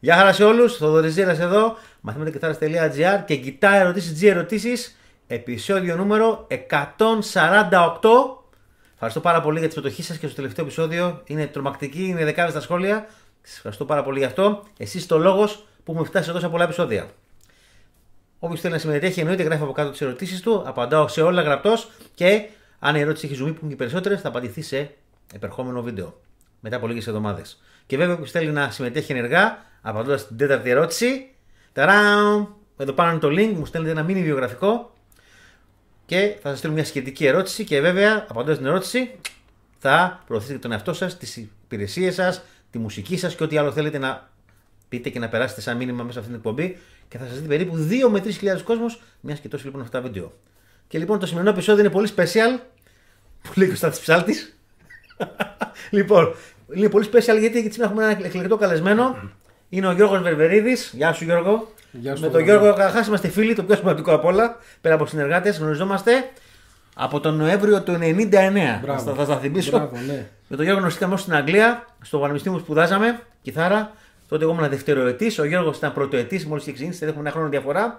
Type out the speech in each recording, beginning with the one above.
Γεια χαρά σε όλους, Θοδωρή εδώ, μαθηματικαθάρα.gr και κοιτά ερωτήσεις G ερωτήσεις, επεισόδιο νούμερο 148. Ευχαριστώ πάρα πολύ για τη συμμετοχή σας και στο τελευταίο επεισόδιο. Είναι τρομακτική, είναι δεκάδες τα σχόλια. Σας ευχαριστώ πάρα πολύ γι' αυτό. Εσείς το λόγος που μου φτάσει εδώ σε πολλά επεισόδια. Όποιος θέλει να συμμετέχει, εννοείται γράφει από κάτω τις ερωτήσεις του. Απαντάω σε όλα γραπτός και αν η ερώτηση έχει ζουμί που είναι περισσότερες, θα απαντηθεί σε επερχόμενο βίντεο μετά από λίγες εβδομάδες. Και βέβαια, όποιος θέλει να συμμετέχει ενεργά, απαντώντας την τέταρτη ερώτηση, ταράμ, εδώ πάνω είναι το link, μου στέλνετε ένα μήνυμα βιογραφικό και θα σας στείλω μια σχετική ερώτηση. Και βέβαια, απαντώντας την ερώτηση, θα προωθήσετε τον εαυτό σας, τις υπηρεσίες σας, τη μουσική σας και ό,τι άλλο θέλετε να πείτε και να περάσετε σαν μήνυμα μέσα σε αυτήν την εκπομπή και θα σας δει περίπου 2 με 3.000 κόσμος, μιας και τόσο λοιπόν αυτά τα βίντεο. Και λοιπόν το σημερινό επεισόδιο είναι πολύ special. Που λέει ο Στάτη Ψάλτης. λοιπόν, είναι πολύ special γιατί, γιατί σήμερα έχουμε ένα εκλεκτό καλεσμένο. Είναι ο Γιώργος Βερβερίδης. Γεια σου Γιώργο. Γεια σου, Με τον Γιώργο καταρχάς είμαστε φίλοι, το πιο σημαντικό απ' όλα. Πέρα από συνεργάτες, γνωριζόμαστε από τον Νοέμβριο του 99. Μπράβο. Θα, θα στα θυμίσω. Μπράβο, ναι. Με τον Γιώργο γνωριστήκαμε όσο στην Αγγλία, στο Πανεπιστήμιο που σπουδάζαμε, κιθάρα. Τότε εγώ ήμουν δευτεροετής, ο Γιώργος ήταν πρωτοετής, μόλις είχε ξεκινήσει, έχουμε ένα χρόνο διαφορά.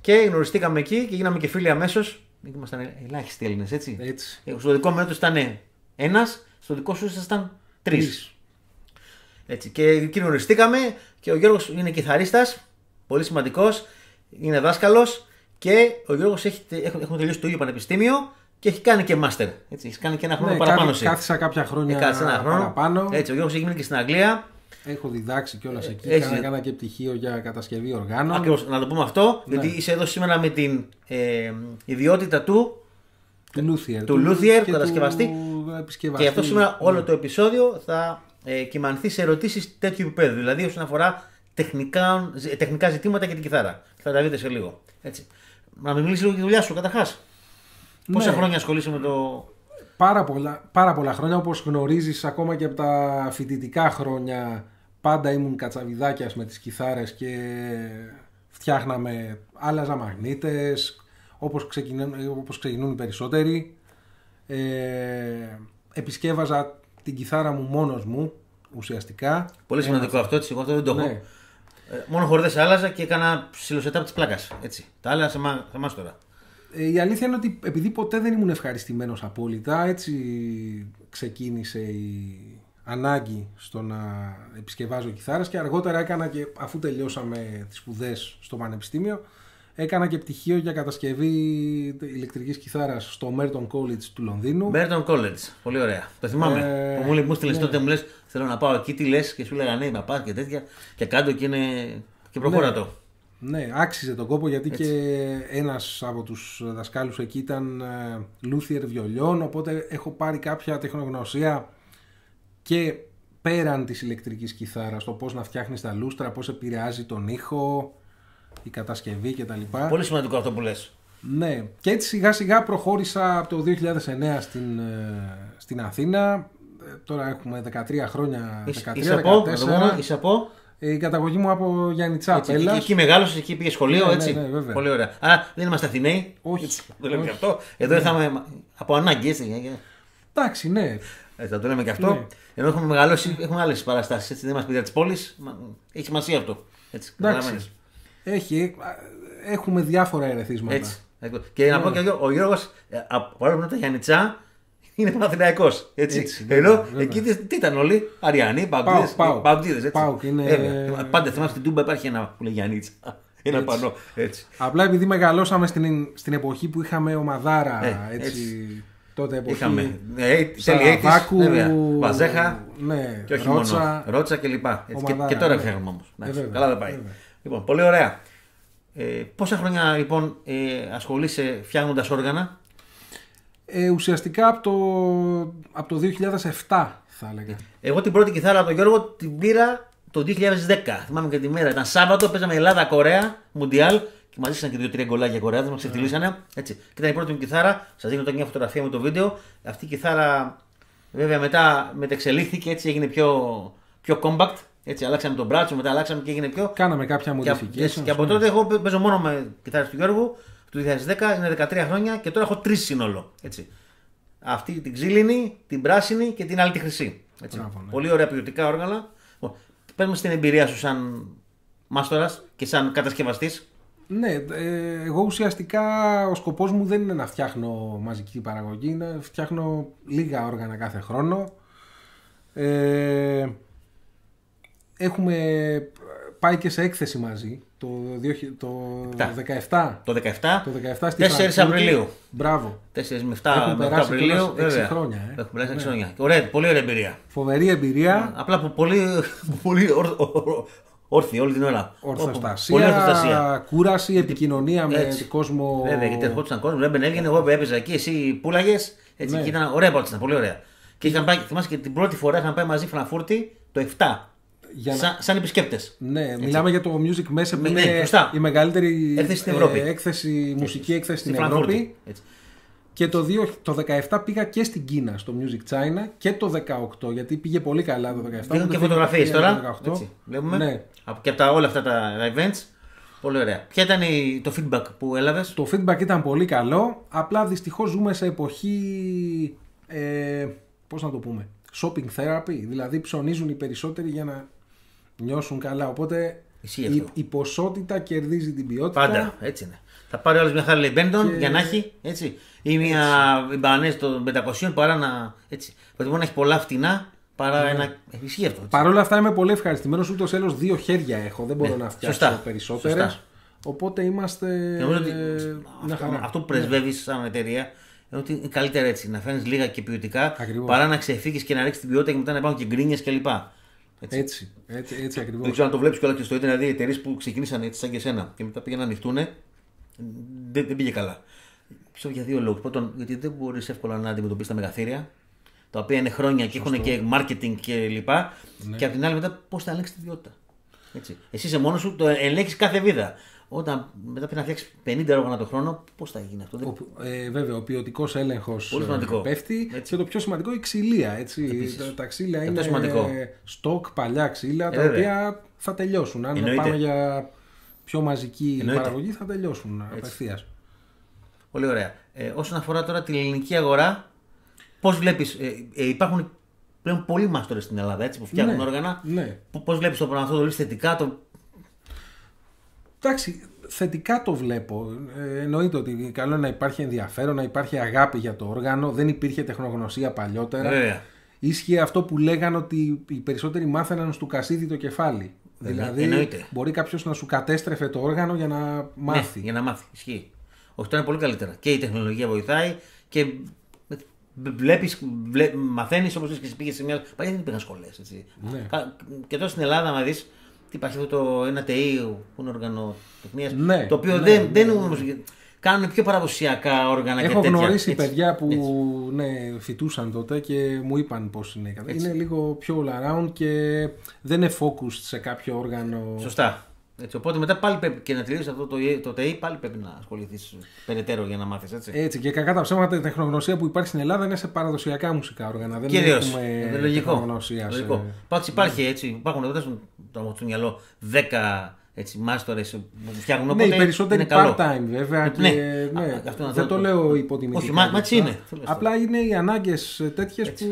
Και γνωριστήκαμε εκεί και γίναμε και φίλοι αμέσως. Ήμασταν ελάχιστοι Έλληνες, έτσι. Έτσι. Ε, Στο δικό μου έτος ήταν ένας, στο δικό σου ήσασταν τρεις. Τρεις. Έτσι. Και εκεί γνωριστήκαμε και ο Γιώργος είναι κιθαρίστας, πολύ σημαντικός, είναι δάσκαλος και ο Γιώργος έχει, έχουμε, έχουμε τελειώσει το ίδιο πανεπιστήμιο και έχει κάνει και μάστερ. Έτσι. Έχει κάνει και ένα χρόνο Ναι, παραπάνω. κάθι- εσύ. κάθισα κάποια χρόνια Ε, κάτσε ένα χρόνο. παραπάνω. Έτσι, ο Γιώργος έχει μείνει και στην Αγγλία. Έχω διδάξει κιόλας εκεί. Ε, έτσι. Κάνα, κάνα και πτυχίο για κατασκευή οργάνων. Ακριβώς, να το πούμε αυτό, Ναι. γιατί είσαι εδώ σήμερα με την ε, ιδιότητα του Του Luthier. του Luthier, και επισκευαστή. του επισκευαστή. Και αυτό σήμερα όλο Ναι. το επεισόδιο θα ε, κυμανθεί σε ερωτήσεις τέτοιου επίπεδου. Δηλαδή όσον αφορά τεχνικά, ζ- τεχνικά ζητήματα και την κιθάρα. Θα τα δείτε σε λίγο. Έτσι. Να με μιλήσει λίγο για τη δουλειά σου καταρχάς. Πόσα Ναι. χρόνια ασχολείσαι με το. Πάρα πολλά, πάρα πολλά χρόνια όπως γνωρίζεις ακόμα και από τα φοιτητικά χρόνια πάντα ήμουν κατσαβιδάκιας με τις κιθάρες και φτιάχναμε άλλαζα μαγνήτες όπως ξεκινούν, όπως ξεκινούν οι περισσότεροι ε, επισκέβαζα την κιθάρα μου μόνος μου ουσιαστικά Πολύ σημαντικό αυτό, έτσι. Εγώ αυτό δεν το έχω. ναι. Ε, μόνο χορδέ άλλαζα και έκανα ψιλοσετά τη πλάκα. Έτσι. Τα άλλα σε εμάς τώρα. Ε, Η αλήθεια είναι ότι επειδή ποτέ δεν ήμουν ευχαριστημένος απόλυτα, έτσι ξεκίνησε η ανάγκη στο να επισκευάζω κιθάρες και αργότερα έκανα και αφού τελειώσαμε τις σπουδές στο πανεπιστήμιο έκανα και πτυχίο για κατασκευή ηλεκτρικής κιθάρας στο Merton College του Λονδίνου. Burton College. Πολύ ωραία. Το θυμάμαι. Ε, που μου, λέει- μου στείλε ναι. τότε, μου λες: Θέλω να πάω εκεί, τι λες, και σου λέγα ναι, να πας και τέτοια. Και κάτω και είναι. και προχώρα Ναι. το. Ναι, άξιζε τον κόπο γιατί Έτσι. και ένας από τους δασκάλους εκεί ήταν ε, λούθιερ βιολιών οπότε έχω πάρει κάποια τεχνογνωσία και πέραν της ηλεκτρικής κιθάρας το πώς να φτιάχνεις τα λούστρα, πώς επηρεάζει τον ήχο, η κατασκευή κτλ. Πολύ σημαντικό αυτό που λες. Ναι, και έτσι σιγά σιγά προχώρησα από το 2009 στην, ε, στην Αθήνα. Ε, Τώρα έχουμε 13 χρόνια, 13-14. Είσαι, είσαι από; Να το πούμε, είσαι από. Ε, Η καταγωγή μου από Γιάννητσά Έτσι, εκεί, Πέλλας. εκεί μεγάλωσε, εκεί πήγε σχολείο, Ναι, έτσι. ναι, ναι, βέβαια. Πολύ ωραία. Άρα δεν είμαστε Αθηναίοι. Όχι. Έτσι, δεν λέμε Όχι. και αυτό. Εδώ ήρθαμε από ανάγκη, έτσι. για- για- Εντάξει, ναι. Έτσι, θα το λέμε και αυτό. Ναι. Ενώ έχουμε μεγαλώσει, έχουμε άλλες παραστάσεις. Δεν είμαστε παιδιά της πόλης. Έχει σημασία αυτό. Έτσι, Εντάξει. καταλαβαίνεις. Έχει, ε, έχουμε διάφορα ερεθίσματα. Έτσι. Και να πω και εγώ, ο Γιώργος, παρόλο που είναι τα Γιάννητσά, είναι Παναθηναϊκός. Έτσι. Έτσι, βέβαια, Ενώ βέβαια. εκεί τι, τι ήταν όλοι, Αριανοί, Πάοκ, Παγκούδε. Πάοκ. Παγκούδε. Πάοκ, είναι- Πάντα θυμάμαι στην Τούμπα υπάρχει ένα που λέει Γιάννητσα. Ένα Έτσι. πανό. Έτσι. Απλά επειδή μεγαλώσαμε στην, στην εποχή που είχαμε ομαδάρα, Ε, έτσι, έτσι. τότε εποχή Είχαμε ε, τέλη Σαραβάκου, βέβαια. Βαζέχα ναι, και όχι Ρότσα. μόνο. Ρότσα και λοιπά. Έτσι. Και, Ομαδάρα, και τώρα ναι. φτιάχνουμε όμως. Ε, βέβαια, Καλά δεν πάει. βέβαια. Λοιπόν, πολύ ωραία. Ε, πόσα χρόνια λοιπόν ε, ασχολείσαι φτιάχνοντας όργανα; Ε, ουσιαστικά από το, από το 2007 θα έλεγα. Εγώ την πρώτη κιθάρα από τον Γιώργο την πήρα το 2010. Θυμάμαι και τη μέρα. Ήταν Σάββατο, παίζαμε Ελλάδα-Κορέα, Μουντιάλ και μαζί ήσαν και δύο-τρία γκολάκια Κορέα, μας ξεφτυλίσανε. Έτσι. Και ήταν η πρώτη μου κιθάρα. Σας δίνω τώρα μια φωτογραφία με το βίντεο. Αυτή η κιθάρα βέβαια μετά μετεξελίχθηκε, έτσι έγινε πιο, πιο compact. Έτσι, αλλάξαμε τον μπράτσο, μετά αλλάξαμε και έγινε πιο. Κάναμε κάποια Και, από- modifications. έτσι, και από ναι. τότε εγώ παίζω μόνο με κιθάρες του Γιώργου του 2010, είναι 13 χρόνια και τώρα έχω τρεις σύνολο. Έτσι. αυτή την ξύλινη, την πράσινη και την άλλη τη χρυσή. Έτσι. Μπράβο, ναι. Πολύ ωραία ποιοτικά όργανα. Λοιπόν, Πες μας την εμπειρία σου σαν μάστορας και σαν κατασκευαστής. Ναι, ε, εγώ ουσιαστικά ο σκοπός μου δεν είναι να φτιάχνω μαζική παραγωγή, είναι να φτιάχνω λίγα όργανα κάθε χρόνο. Ε, έχουμε πάει και σε έκθεση μαζί το, 2000 το Επτά. 17. Το 17, Το 17 στη 4 Φραγκφούρτη. Απριλίου. Μπράβο. 4 με 7, Έχουν με 7 περάσει Απριλίου. κιόλας έξι βέβαια. χρόνια, ε. Έχουν περάσει 6 χρόνια. Ωραία, πολύ ωραία εμπειρία. Φοβερή εμπειρία. Απλά που πολύ, πολύ ορ, ορ- όρθιοι όλη την ώρα. Πολύ Ορθοστασία, ορθοστασία. κούραση, επικοινωνία με Έτσι. κόσμο. Βέβαια, γιατί ερχόντουσαν κόσμο, έμπαινε, έβγαινε, εγώ έπαιζα εκεί, εσύ πουλάγες. Έτσι, Ναι. και ήταν ωραία πρώτη, ήταν πολύ ωραία. Και είχαν πάει, θυμάσαι και την πρώτη φορά είχαν πάει μαζί Φραγκφούρτη το 7. Για να- Σαν, σαν επισκέπτες. Ναι, μιλάμε για το Music Messe που Ναι, είναι ναι, σωστά. η μεγαλύτερη Έκθεση στην Ευρώπη. ε, έκθεση, μουσική έκθεση στην Ευρώπη. Φραγκφούρτη. Έτσι. Και το, 2, το 17 πήγα και στην Κίνα στο Music China και το 18 γιατί πήγε πολύ καλά το 17. Βγαίνουν οπότε και πήγα φωτογραφίες το τώρα. 18. Έτσι, βλέπουμε. Ναι. Από, και από τα, όλα αυτά τα events. Πολύ ωραία. Ποια ήταν η- το feedback που έλαβες; Το feedback ήταν πολύ καλό. Απλά δυστυχώς ζούμε σε εποχή. Ε, Πώς να το πούμε. Shopping therapy. Δηλαδή ψωνίζουν οι περισσότεροι για να νιώσουν καλά. Οπότε Ισχύει η, αυτό. η ποσότητα κερδίζει την ποιότητα. Πάντα, έτσι είναι. Θα πάρει όλο μια Harley Benton Και- για να έχει έτσι. Ή μια μπανέ των 500 παρά να. Έτσι. Προτιμώ να έχει πολλά φτηνά παρά ένα. Ισχύει αυτό. έτσι. Παρ' όλα αυτά είμαι πολύ ευχαριστημένος. Ούτως ή άλλως δύο χέρια έχω. Δεν μπορώ Ναι, να φτιάξω σωστά, περισσότερες. σωστά. Οπότε είμαστε. Και νομίζω ότι ε, μια αυτό, χαρά. Ναι. αυτό που πρεσβεύεις σαν εταιρεία είναι ότι είναι καλύτερα έτσι. Να φέρνει λίγα και ποιοτικά Ακριβώς. παρά να ξεφύγεις και να ρίξεις την ποιότητα και μετά να υπάρχουν και γκρίνιες κλπ. Έτσι. Έτσι, έτσι, έτσι ακριβώς. Δεν ξέρω αν το βλέπεις κιόλας και στο Ιντερνετ, δηλαδή εταιρείες που ξεκίνησαν έτσι σαν και εσένα και μετά πήγαν να ανοιχτούν. Δεν, δεν πήγε καλά. Πιστεύω για δύο λόγους. Πρώτον, γιατί δεν μπορείς εύκολα να αντιμετωπίσεις τα μεγαθύρια, τα οποία είναι χρόνια και έχουν και marketing κλπ. Ναι. Και από την άλλη, μετά πώς θα ελέγξεις την ποιότητα. Έτσι. Εσύ είσαι μόνος σου, το ελέγχεις κάθε βίδα. Όταν μετά πρέπει να φτιάξεις 50 όργανα το χρόνο, πώς θα γίνει αυτό. Δεν... Ο, ε, βέβαια, ο ποιοτικός έλεγχος Πολύ σημαντικό. πέφτει Έτσι. και το πιο σημαντικό η ξυλία. Έτσι. Επίσης. Τα, τα ξύλια Αυτό είναι σημαντικό. στόκ, παλιά ξύλα, τα βέβαια. οποία θα τελειώσουν. Αν Εννοείται. πάμε για πιο μαζική Εννοείται. παραγωγή, θα τελειώσουν απευθείας. Πολύ ωραία. Ε, όσον αφορά τώρα την ελληνική αγορά, πώς βλέπεις. Ε, ε, υπάρχουν πλέον πολλοί μάστορες στην Ελλάδα έτσι, που φτιάχνουν Ναι, όργανα. ναι. Πώς βλέπεις το πράγμα αυτό, το βλέπεις θετικά. Το... Εντάξει, θετικά το βλέπω. Ε, εννοείται ότι καλό είναι να υπάρχει ενδιαφέρον, να υπάρχει αγάπη για το όργανο. Δεν υπήρχε τεχνογνωσία παλιότερα. Βέβαια. Ίσχυε αυτό που λέγανε ότι οι περισσότεροι μάθαιναν στο κασίδι το κεφάλι. Βέβαια, δηλαδή, εννοείται. μπορεί κάποιος να σου κατέστρεφε το όργανο για να μάθει. Ναι, για να μάθει. Ισχύει. Όχι, τώρα είναι πολύ καλύτερα. Και η τεχνολογία βοηθάει και βλέπεις, βλέ, μαθαίνεις όπως και εσύ πήγες σε μια. Παλιά δεν υπήρχαν σχολές. Ναι. Και τώρα στην Ελλάδα, να δεις, τι υπάρχει αυτό το ένα ΤΕΙ που είναι οργανοτεχνίας. Ναι, το οποίο ναι, δεν, ναι, δεν ναι. είναι όμως- Κάνουν πιο παραδοσιακά όργανα Έχω και τέτοια. γνωρίσει Έτσι. παιδιά που Έτσι. ναι, φοιτούσαν τότε και μου είπαν πώς είναι. Είναι λίγο πιο all around και δεν είναι focused σε κάποιο όργανο. Σωστά. Έτσι, οπότε μετά πάλι πρέπει και να τελειώσει αυτό το, το ΤΕΙ, πάλι πρέπει να ασχοληθείς περαιτέρω για να μάθεις. Έτσι. Έτσι και κακά τα ψέματα η τεχνογνωσία που υπάρχει στην Ελλάδα είναι σε παραδοσιακά μουσικά όργανα. Δεν Κυρίως. έχουμε Λογικό. τεχνογνωσία. σε- Λογικό. Πάντως υπάρχει έτσι. Υπάρχουν εδώ στο, στο, στο μυαλό 10 έτσι, μάστορες που φτιάχνουν. Ναι, οπότε οι περισσότεροι είναι καλό. part-time βέβαια. Ναι. Και, Ναι. ναι, Α, αυτό να δεν το- το λέω υποτιμητικά. Όχι, μα- μα έτσι αυτά. είναι. Θέλω να Απλά είναι οι ανάγκες τέτοιες που.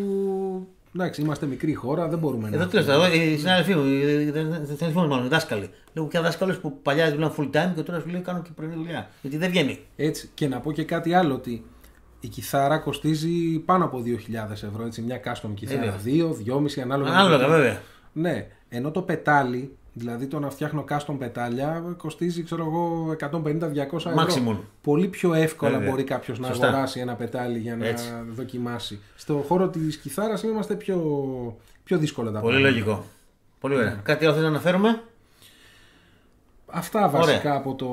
Εντάξει, είμαστε μικρή χώρα, δεν μπορούμε Εδώ να. τέλο εδώ, οι συνάδελφοί μου, οι- οι- οι συνάδελφοί μου, μάλλον, οι δάσκαλοι. Λέω πια δάσκαλος που παλιά δουλεύαν full time και τώρα σου λέει κάνουν και πρωινή δουλειά. Γιατί δεν βγαίνει. Έτσι. Και να πω και κάτι άλλο ότι η κιθάρα κοστίζει πάνω από 2.000 ευρώ. Έτσι, μια custom κιθάρα. Βέβαια. 2, 2,5 ανάλογα. Ανάλογα, βέβαια. Ναι, ενώ το πετάλι, δηλαδή το να φτιάχνω custom πετάλια, κοστίζει ξέρω εγώ 150-200 ευρώ. Maximum. Πολύ πιο εύκολα Βέβαια. μπορεί κάποιος να Σωστά. αγοράσει ένα πετάλι για να Έτσι. δοκιμάσει. Στο χώρο της κιθάρας είμαστε πιο, πιο δύσκολα τα Πολύ πράγματα. λογικό. Πολύ ωραία. Ναι. Κάτι άλλο θέλει να αναφέρουμε; Αυτά βασικά από το.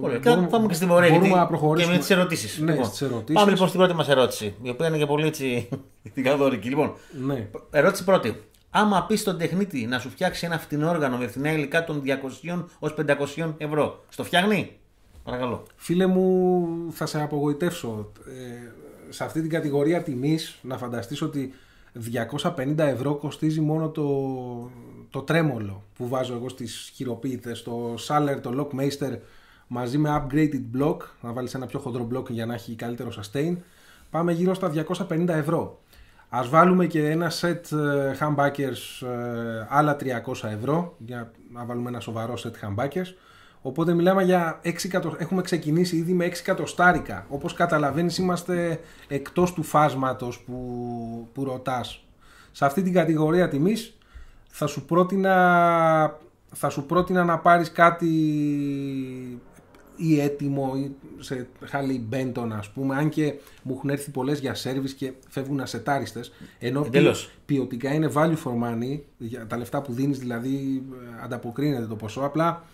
Ωραία. Μπορούμε- Και πάμε και στην πορεία μπορούμε γιατί- να και προχωρήσουμε. με τις ερωτήσεις. Ναι, στις ερωτήσεις. Πάμε λοιπόν στην πρώτη μας ερώτηση, η οποία είναι και πολύ έτσι. την καθοδορική. Λοιπόν, Ναι. ερώτηση πρώτη. Άμα πεις στον τεχνίτη να σου φτιάξει ένα φτηνό όργανο με φθηνά υλικά των 200 ως 500 ευρώ, στο φτιάχνει; Παρακαλώ. Φίλε μου, θα σε απογοητεύσω. Ε, σε αυτή την κατηγορία τιμής να φανταστείς ότι 250 ευρώ κοστίζει μόνο το, το τρέμολο που βάζω εγώ στις χειροποίητες, το Saller, το Lockmeister μαζί με upgraded block, να βάλεις ένα πιο χοντρό block για να έχει καλύτερο sustain. πάμε γύρω στα 250 ευρώ. Ας βάλουμε και ένα set ε, humbuckers ε, άλλα 300 ευρώ για να βάλουμε ένα σοβαρό set humbuckers. Οπότε μιλάμε για 6 εκατο... έχουμε ξεκινήσει ήδη με 6 εκατοστάρικα. Όπως καταλαβαίνεις είμαστε εκτός του φάσματος που, που ρωτάς. Σε αυτή την κατηγορία τιμής θα σου πρότεινα, θα σου πρότεινα να πάρεις κάτι ή έτοιμο ή σε χάλι μπέντον ας πούμε αν και μου έχουν έρθει πολλές για σέρβις και φεύγουν ασετάριστες ενώ Εντελώς. ποιοτικά είναι value for money για τα λεφτά που δίνεις δηλαδή ε, ανταποκρίνεται το ποσό απλά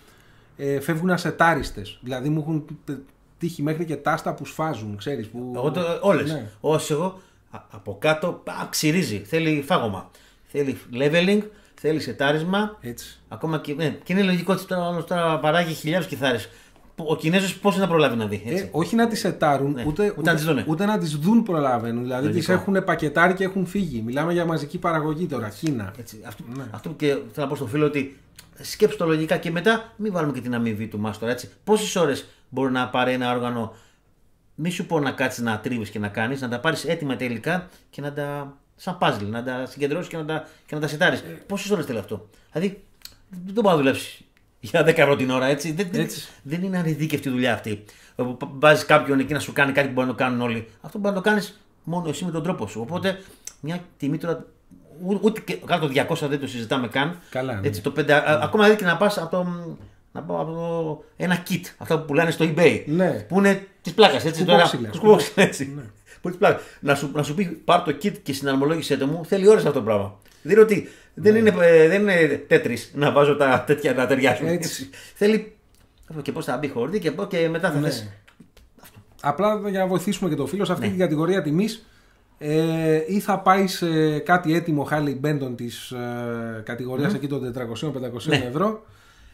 ε, φεύγουν ασετάριστες δηλαδή μου έχουν τύχει μέχρι και τάστα που σφάζουν ξέρεις που... Εγώ το, όλες. Ναι. Όσο εγώ α- από κάτω α, ξυρίζει. Θέλει φάγωμα. Θέλει leveling, θέλει σετάρισμα. Έτσι. Ακόμα και, ναι, και είναι λογικό ότι τώρα, άλλος τώρα παράγει χιλιάδες κιθάρες. Που Ο Κινέζος πώς να προλάβει να δει. Έτσι. Ε, όχι να τις σετάρουν, Ναι, ούτε, ούτε να τις δούνε. ούτε να τις δουν προλαβαίνουν. Δηλαδή Λογικό. τις έχουν πακετάρει και έχουν φύγει. Μιλάμε για μαζική παραγωγή τώρα, Κίνα. Έτσι, αυτό, Ναι. αυτό που και θέλω να πω στο φίλο ότι σκέψτε το λογικά και μετά μην βάλουμε και την αμοιβή του μάστορα. Έτσι. Πόσες ώρες μπορεί να πάρει ένα όργανο, μη σου πω να κάτσεις να τρίβεις και να κάνεις, να τα πάρεις έτοιμα τα υλικά και να τα. σαν puzzle, να τα συγκεντρώσεις και να τα, και να τα σετάρεις. Πόσες ώρες θέλει αυτό; Δηλαδή δεν το μπορεί να δουλέψεις για 10 ευρώ την ώρα έτσι. Δεν, δεν- Έτσι. δεν είναι ανειδίκευτη δουλειά αυτή. Όπου βάζεις κάποιον εκεί να σου κάνει κάτι που μπορεί να το κάνουν όλοι. Αυτό μπορεί να το κάνεις μόνο εσύ με τον τρόπο σου. Οπότε μια τιμή τώρα. ού- Ούτε και κάτω το 200 δεν το συζητάμε καν. Καλά, ναι. Έτσι, το 5, α- ακόμα δηλαδή και να πας από το. Να πω από το, ένα kit, αυτά που πουλάνε στο eBay. Ναι. Που είναι της πλάκας. Έτσι, Σκουπόξυλα. Σκουπόξυλα, έτσι. Που της πλάκας. Να, σου, να σου πει πάρ το kit και συναρμολόγησέ το μου, θέλει ώρες αυτό το πράγμα. Δεν είναι ότι δεν, είναι, ε, δεν είναι τέτρι να βάζω τα τέτοια να ταιριάσουν. Έτσι. Θέλει. Και πώς θα μπει χορδί και, πώς- και μετά θα Ναι. θες. Απλά για να βοηθήσουμε και το φίλο σε Ναι. αυτή την κατηγορία τιμής. Ε, ή θα πάει σε κάτι έτοιμο χάλι μπέντον της ε, κατηγορίας εκεί των 400-500 Ναι. ευρώ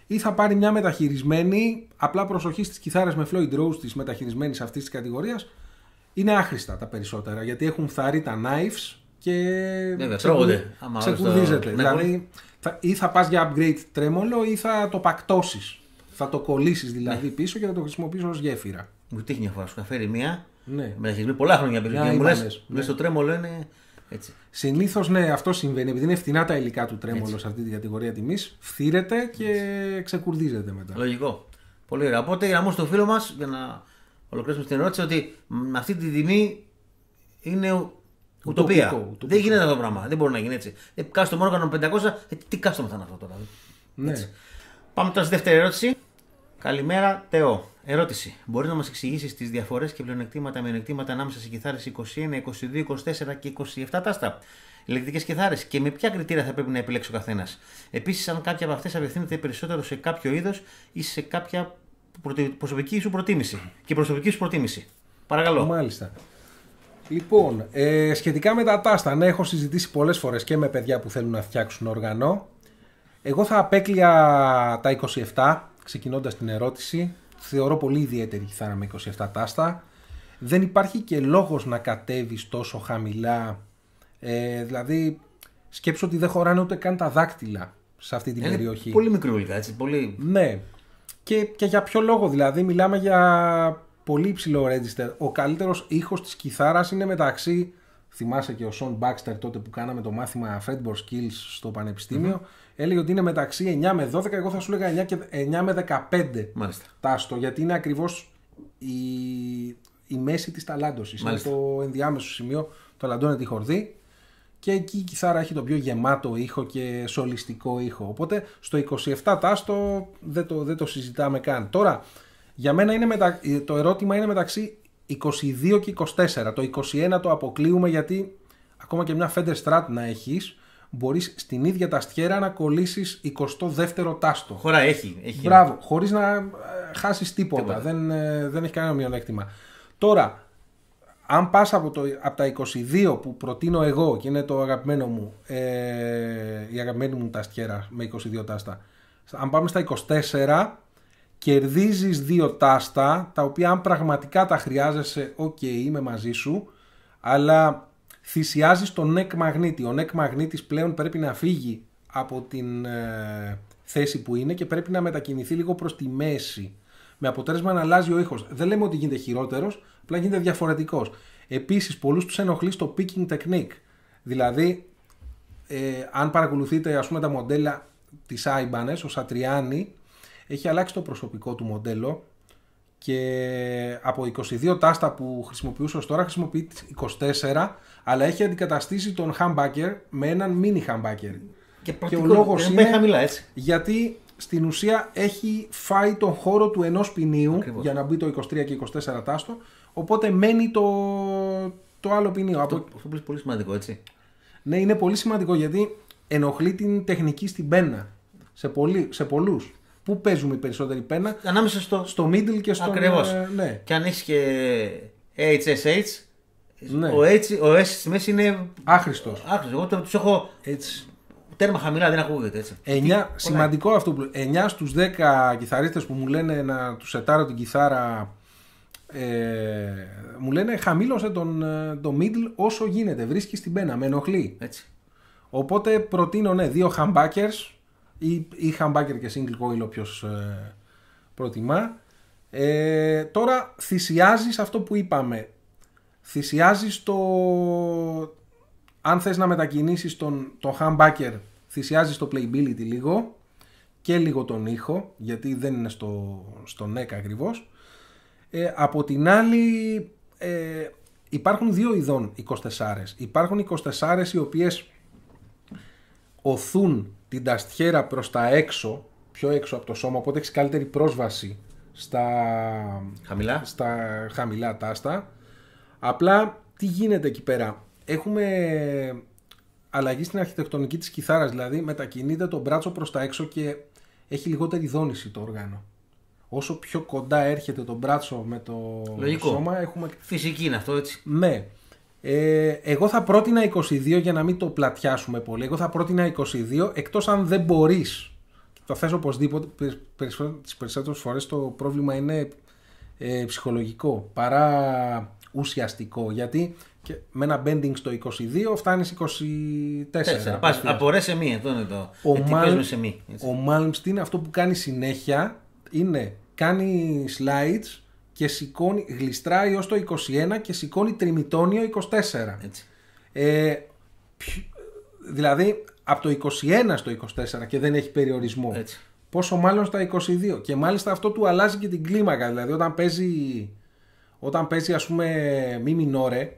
ή θα πάρει μια μεταχειρισμένη, απλά προσοχή στις κιθάρες με Floyd Rose της μεταχειρισμένης αυτής της κατηγορίας είναι άχρηστα τα περισσότερα γιατί έχουν φθαρεί τα knives και Βέβαια, ξεκου- τρώγονται. Άμα ξεκουρδίζεται. στο- Δηλαδή θα, ή θα πας για upgrade τρέμολο ή θα το πακτώσεις. Θα το κολλήσεις δηλαδή Ναι. πίσω και θα το χρησιμοποιήσεις ως γέφυρα. Μου τύχει μια φορά, σου είχα φέρει μία. Ναι. Μεταχειρισμένη πολλά χρόνια πριν. Μια Και μου λες Ibanez, ναι. το τρέμολο είναι έτσι. Συνήθως ναι, αυτό συμβαίνει. Επειδή είναι φθηνά τα υλικά του τρέμολο σε αυτή την κατηγορία τιμής, φθύρεται και ξεκουρδίζεται μετά. Λογικό. Πολύ ωραία. Οπότε για να μου στο φίλο μας, για να ολοκληρώσουμε την ερώτηση, ότι με αυτή τη τιμή είναι ου- ουτοπία. ουτοπικό. Δεν γίνεται αυτό το πράγμα. Δεν μπορεί να γίνει έτσι. Ε, custom όργανο 500, ε, τι custom θα είναι αυτό τώρα. Ναι. Πάμε τώρα στη δεύτερη ερώτηση. Καλημέρα, Θεό. Ερώτηση. Μπορείς να μας εξηγήσεις τις διαφορές και πλεονεκτήματα μειονεκτήματα ανάμεσα σε κιθάρες 21, 22, 24 και 27 τάστα; Ηλεκτρικές κιθάρες και με ποια κριτήρια θα πρέπει να επιλέξει ο καθένας; Επίσης, αν κάποια από αυτές απευθύνεται περισσότερο σε κάποιο είδος ή σε κάποια προτι- προσωπική σου προτίμηση. Και προσωπική σου προτίμηση. Παρακαλώ. Μάλιστα. Λοιπόν, ε, σχετικά με τα τάστα, ναι, έχω συζητήσει πολλές φορές και με παιδιά που θέλουν να φτιάξουν όργανο. Εγώ θα απέκλεια τα 27, ξεκινώντας την ερώτηση. Θεωρώ πολύ ιδιαίτερη κιθάρα με 27 τάστα. Δεν υπάρχει και λόγος να κατέβεις τόσο χαμηλά. Ε, δηλαδή, σκέψω ότι δεν χωράνε ούτε καν τα δάκτυλα σε αυτή την είναι περιοχή. πολύ μικρό υλικά, έτσι. Πολύ... Ναι. Και, και για ποιο λόγο δηλαδή, μιλάμε για πολύ υψηλό register. Ο καλύτερος ήχος της κιθάρας είναι μεταξύ, θυμάσαι και ο Σον Baxter τότε που κάναμε το μάθημα Fretboard Skills στο πανεπιστημιο έλεγε ότι είναι μεταξύ 9 με 12, εγώ θα σου έλεγα 9, και, 9 με 15 Μάλιστα. τάστο, γιατί είναι ακριβώς η, η μέση της ταλάντωσης. Είναι Μάλιστα. το ενδιάμεσο σημείο, το λαντώνε τη χορδή και εκεί η κιθάρα έχει τον πιο γεμάτο ήχο και σολιστικό ήχο. Οπότε στο 27 τάστο δεν το, δεν το συζητάμε καν. Τώρα, για μένα είναι μετα... το ερώτημα είναι μεταξύ 22 και 24. Το 21 το αποκλείουμε γιατί ακόμα και μια Fender Strat να έχεις μπορείς στην ίδια ταστιέρα να κολλήσεις 22ο τάστο. Χωράει, έχει. έχει Μπράβο, χωρίς να ε, χάσεις τίποτα. Τίποτα. Δεν, ε, δεν έχει κανένα μειονέκτημα. Τώρα, αν πας από, το- από τα 22 που προτείνω εγώ και είναι το αγαπημένο μου, ε, η αγαπημένη μου ταστιέρα με 22 τάστα, αν πάμε στα 24, κερδίζεις δύο τάστα, τα οποία αν πραγματικά τα χρειάζεσαι, οκ, είμαι μαζί σου, αλλά θυσιάζεις τον neck μαγνήτη. Ο neck μαγνήτης πλέον πρέπει να φύγει από την ε, θέση που είναι και πρέπει να μετακινηθεί λίγο προς τη μέση. Με αποτέλεσμα να αλλάζει ο ήχος. Δεν λέμε ότι γίνεται χειρότερος, απλά γίνεται διαφορετικός. Επίσης, πολλούς τους ενοχλεί στο picking technique. Δηλαδή, ε, αν παρακολουθείτε ας πούμε τα μοντέλα της Ibanez, ο Σατριάνη έχει αλλάξει το προσωπικό του μοντέλο και από 22 τάστα που χρησιμοποιούσε ως τώρα χρησιμοποιεί 24 αλλά έχει αντικαταστήσει τον humbucker με έναν mini humbucker. Και, Και ο λόγος είναι είναι χαμηλά, έτσι. γιατί στην ουσία έχει φάει τον χώρο του ενός ποινίου Ακριβώς. για να μπει το 23 και 24 τάστο οπότε μένει το, το άλλο ποινίο. Από... Αυτό που είναι πολύ σημαντικό, έτσι. Ναι, είναι πολύ σημαντικό γιατί ενοχλεί την τεχνική στην πένα σε, πολλοί, σε πολλούς. Πού παίζουμε οι περισσότεροι πένα, Ανάμεσα στο. στο middle και στο. Ακριβώς. ναι. Και αν έχεις και HSH, Ναι. ο, H, ο S στη μέση είναι Άχρηστος. άκρη. Εγώ τους έχω Έτσι. τέρμα χαμηλά, δεν ακούγεται έτσι. 9, σημαντικό αυτό που 9 στους 10 κιθαρίστες που μου λένε να τους σετάρω την κιθάρα ε, μου λένε χαμήλωσε τον, ε, το middle όσο γίνεται, βρίσκεις στην πένα, με ενοχλεί. έτσι. Οπότε προτείνω ναι, δύο humbuckers ή, ή humbucker και single coil όποιος ε, προτιμά. Ε, τώρα θυσιάζεις αυτό που είπαμε. Θυσιάζεις το... Αν θες να μετακινήσεις τον, τον humbucker, θυσιάζεις το playability λίγο και λίγο τον ήχο, γιατί δεν είναι στο, στο neck ακριβώς. Ε, από την άλλη, ε, υπάρχουν δύο ειδών 24. Υπάρχουν 24 οι οποίες οθούν την ταστιέρα προς τα έξω, πιο έξω από το σώμα, οπότε έχεις καλύτερη πρόσβαση στα, Χαμηλά. στα χαμηλά τάστα. Απλά τι γίνεται εκεί πέρα; Έχουμε αλλαγή στην αρχιτεκτονική της κιθάρας, δηλαδή μετακινείται το μπράτσο προς τα έξω και έχει λιγότερη δόνηση το όργανο. Όσο πιο κοντά έρχεται το μπράτσο με το Λογικό. σώμα έχουμε Φυσική είναι αυτό έτσι. ναι. Ε, εγώ θα πρότεινα 22 για να μην το πλατιάσουμε πολύ. Εγώ θα πρότεινα 22 εκτός αν δεν μπορείς. Το θες οπωσδήποτε. περι- περισσότερο- Τις περισσότερες φορές το πρόβλημα είναι ε, ψυχολογικό παρά ουσιαστικό. Γιατί και με ένα bending στο 22 φτάνεις 24. Τέσσερα. Πας απευθείας. από ρε σε μη. Αυτό είναι το. Ο, Γιατί Μάλ- παίζουμε σε μη. έτσι. ο Malmsteen αυτό που κάνει συνέχεια είναι κάνει slides και σηκώνει, γλιστράει ως το 21 και σηκώνει τριμητόνιο 24. Έτσι. Ε, ποιο- δηλαδή από το 21 στο 24 και δεν έχει περιορισμό. Έτσι. Πόσο μάλλον στα 22. Και μάλιστα αυτό του αλλάζει και την κλίμακα. Δηλαδή όταν παίζει, όταν παίζει ας πούμε μη μινόρε,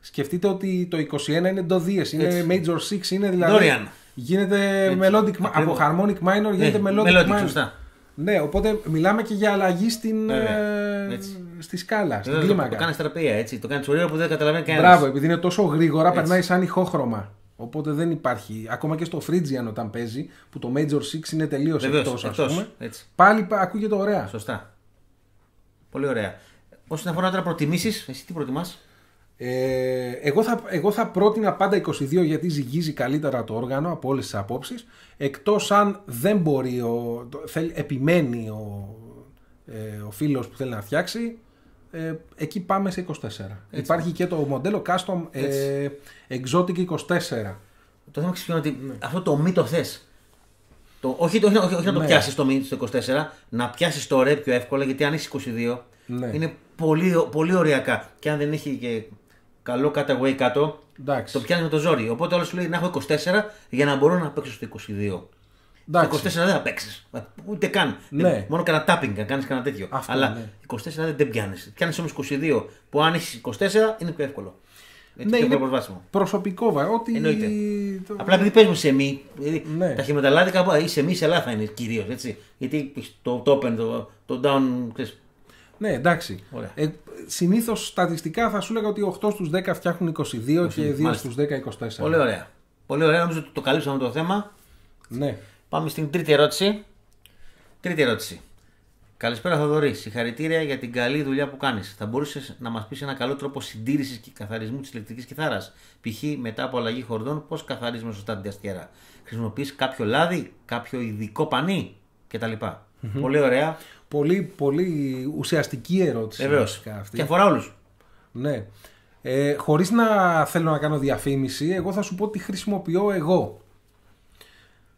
σκεφτείτε ότι το 21 είναι το δίες, είναι Έτσι. major 6, είναι δηλαδή... Dorian. Γίνεται melodic, ma- από Ακριβώς. harmonic minor γίνεται Ναι, melodic, melodic, minor. σωστά. Ναι, οπότε μιλάμε και για αλλαγή στην, Βέβαια, ε, έτσι. στη σκάλα, στην Ε, Το, το, κλίμακα. κάνεις θεραπεία έτσι. Το κάνεις τσουρίο που δεν καταλαβαίνει κανένας. Μπράβο, επειδή είναι τόσο γρήγορα, Έτσι. περνάει σαν ηχόχρωμα. Οπότε δεν υπάρχει. Ακόμα και στο Phrygian όταν παίζει, που το Major 6 είναι τελείως Βεβαίως. εκτός, ας πούμε. Έτσι. Πάλι πα- ακούγεται ωραία. Σωστά. Πολύ ωραία. Όσον αφορά τώρα προτιμήσεις, εσύ τι προτιμάς; Ε, εγώ, θα, εγώ θα πρότεινα πάντα 22 γιατί ζυγίζει καλύτερα το όργανο από όλες τις απόψεις. Εκτός αν δεν μπορεί, ο, το- θέλει, επιμένει ο, ε, ο φίλος που θέλει να φτιάξει. Ε, εκεί πάμε σε 24. Υπάρχει και το μοντέλο custom ε, exotic 24. Το θέμα είναι ότι αυτό το μη το θες. Το, όχι, το, όχι, όχι, όχι να το Ναι. πιάσεις το μη στο 24, να πιάσεις το ρε πιο εύκολα γιατί αν είσαι 22 Ναι. είναι πολύ, πολύ ωριακά. Και αν δεν έχει και καλό cutaway κάτω, Εντάξει. το πιάνεις με το ζόρι. Οπότε όλο σου λέει να έχω 24 για να μπορώ να παίξω στο 22. Εντάξει. Στο 24 δεν θα παίξεις. Ούτε καν. Ναι. Ε, Μόνο κανένα tapping να κάνεις κανένα τέτοιο. Αυτό, Αλλά ναι. 24 δεν, δεν πιάνεις. Πιάνεις όμως 22 που αν έχεις 24 είναι πιο εύκολο. Έτσι, Ναι, πιο είναι προσβάσιμο. προσωπικό βα. Ό,τι... Εννοείται. το- Απλά επειδή παίζουμε σε μη, δηλαδή Ναι. τα χειμεταλλάδικα ή σε μη σε λάθα είναι κυρίως. Γιατί το, το open, το, το down. Ξέρεις, Ναι, εντάξει. Ωραία. Ε, Συνήθως στατιστικά θα σου έλεγα ότι 8 στους 10 φτιάχνουν 22 και 2 μάλιστα. στους 10 24. Πολύ ωραία. Πολύ ωραία, νομίζω ότι το καλύψαμε το θέμα. Ναι. Πάμε στην τρίτη ερώτηση. Τρίτη ερώτηση. Καλησπέρα Θοδωρή. Συγχαρητήρια για την καλή δουλειά που κάνεις. Θα μπορούσες να μας πεις ένα καλό τρόπο συντήρησης και καθαρισμού της ηλεκτρικής κιθάρας; Π.χ. μετά από αλλαγή χορδών, πώς καθαρίζουμε σωστά την ταστιέρα. Χρησιμοποιείς κάποιο λάδι, κάποιο ειδικό πανί κτλ. Πολύ ωραία. Πολύ, πολύ ουσιαστική ερώτηση. Βεβαίως. βασικά αυτή. Και αφορά όλους. Ναι. Ε, χωρίς να θέλω να κάνω διαφήμιση, εγώ θα σου πω τι χρησιμοποιώ εγώ.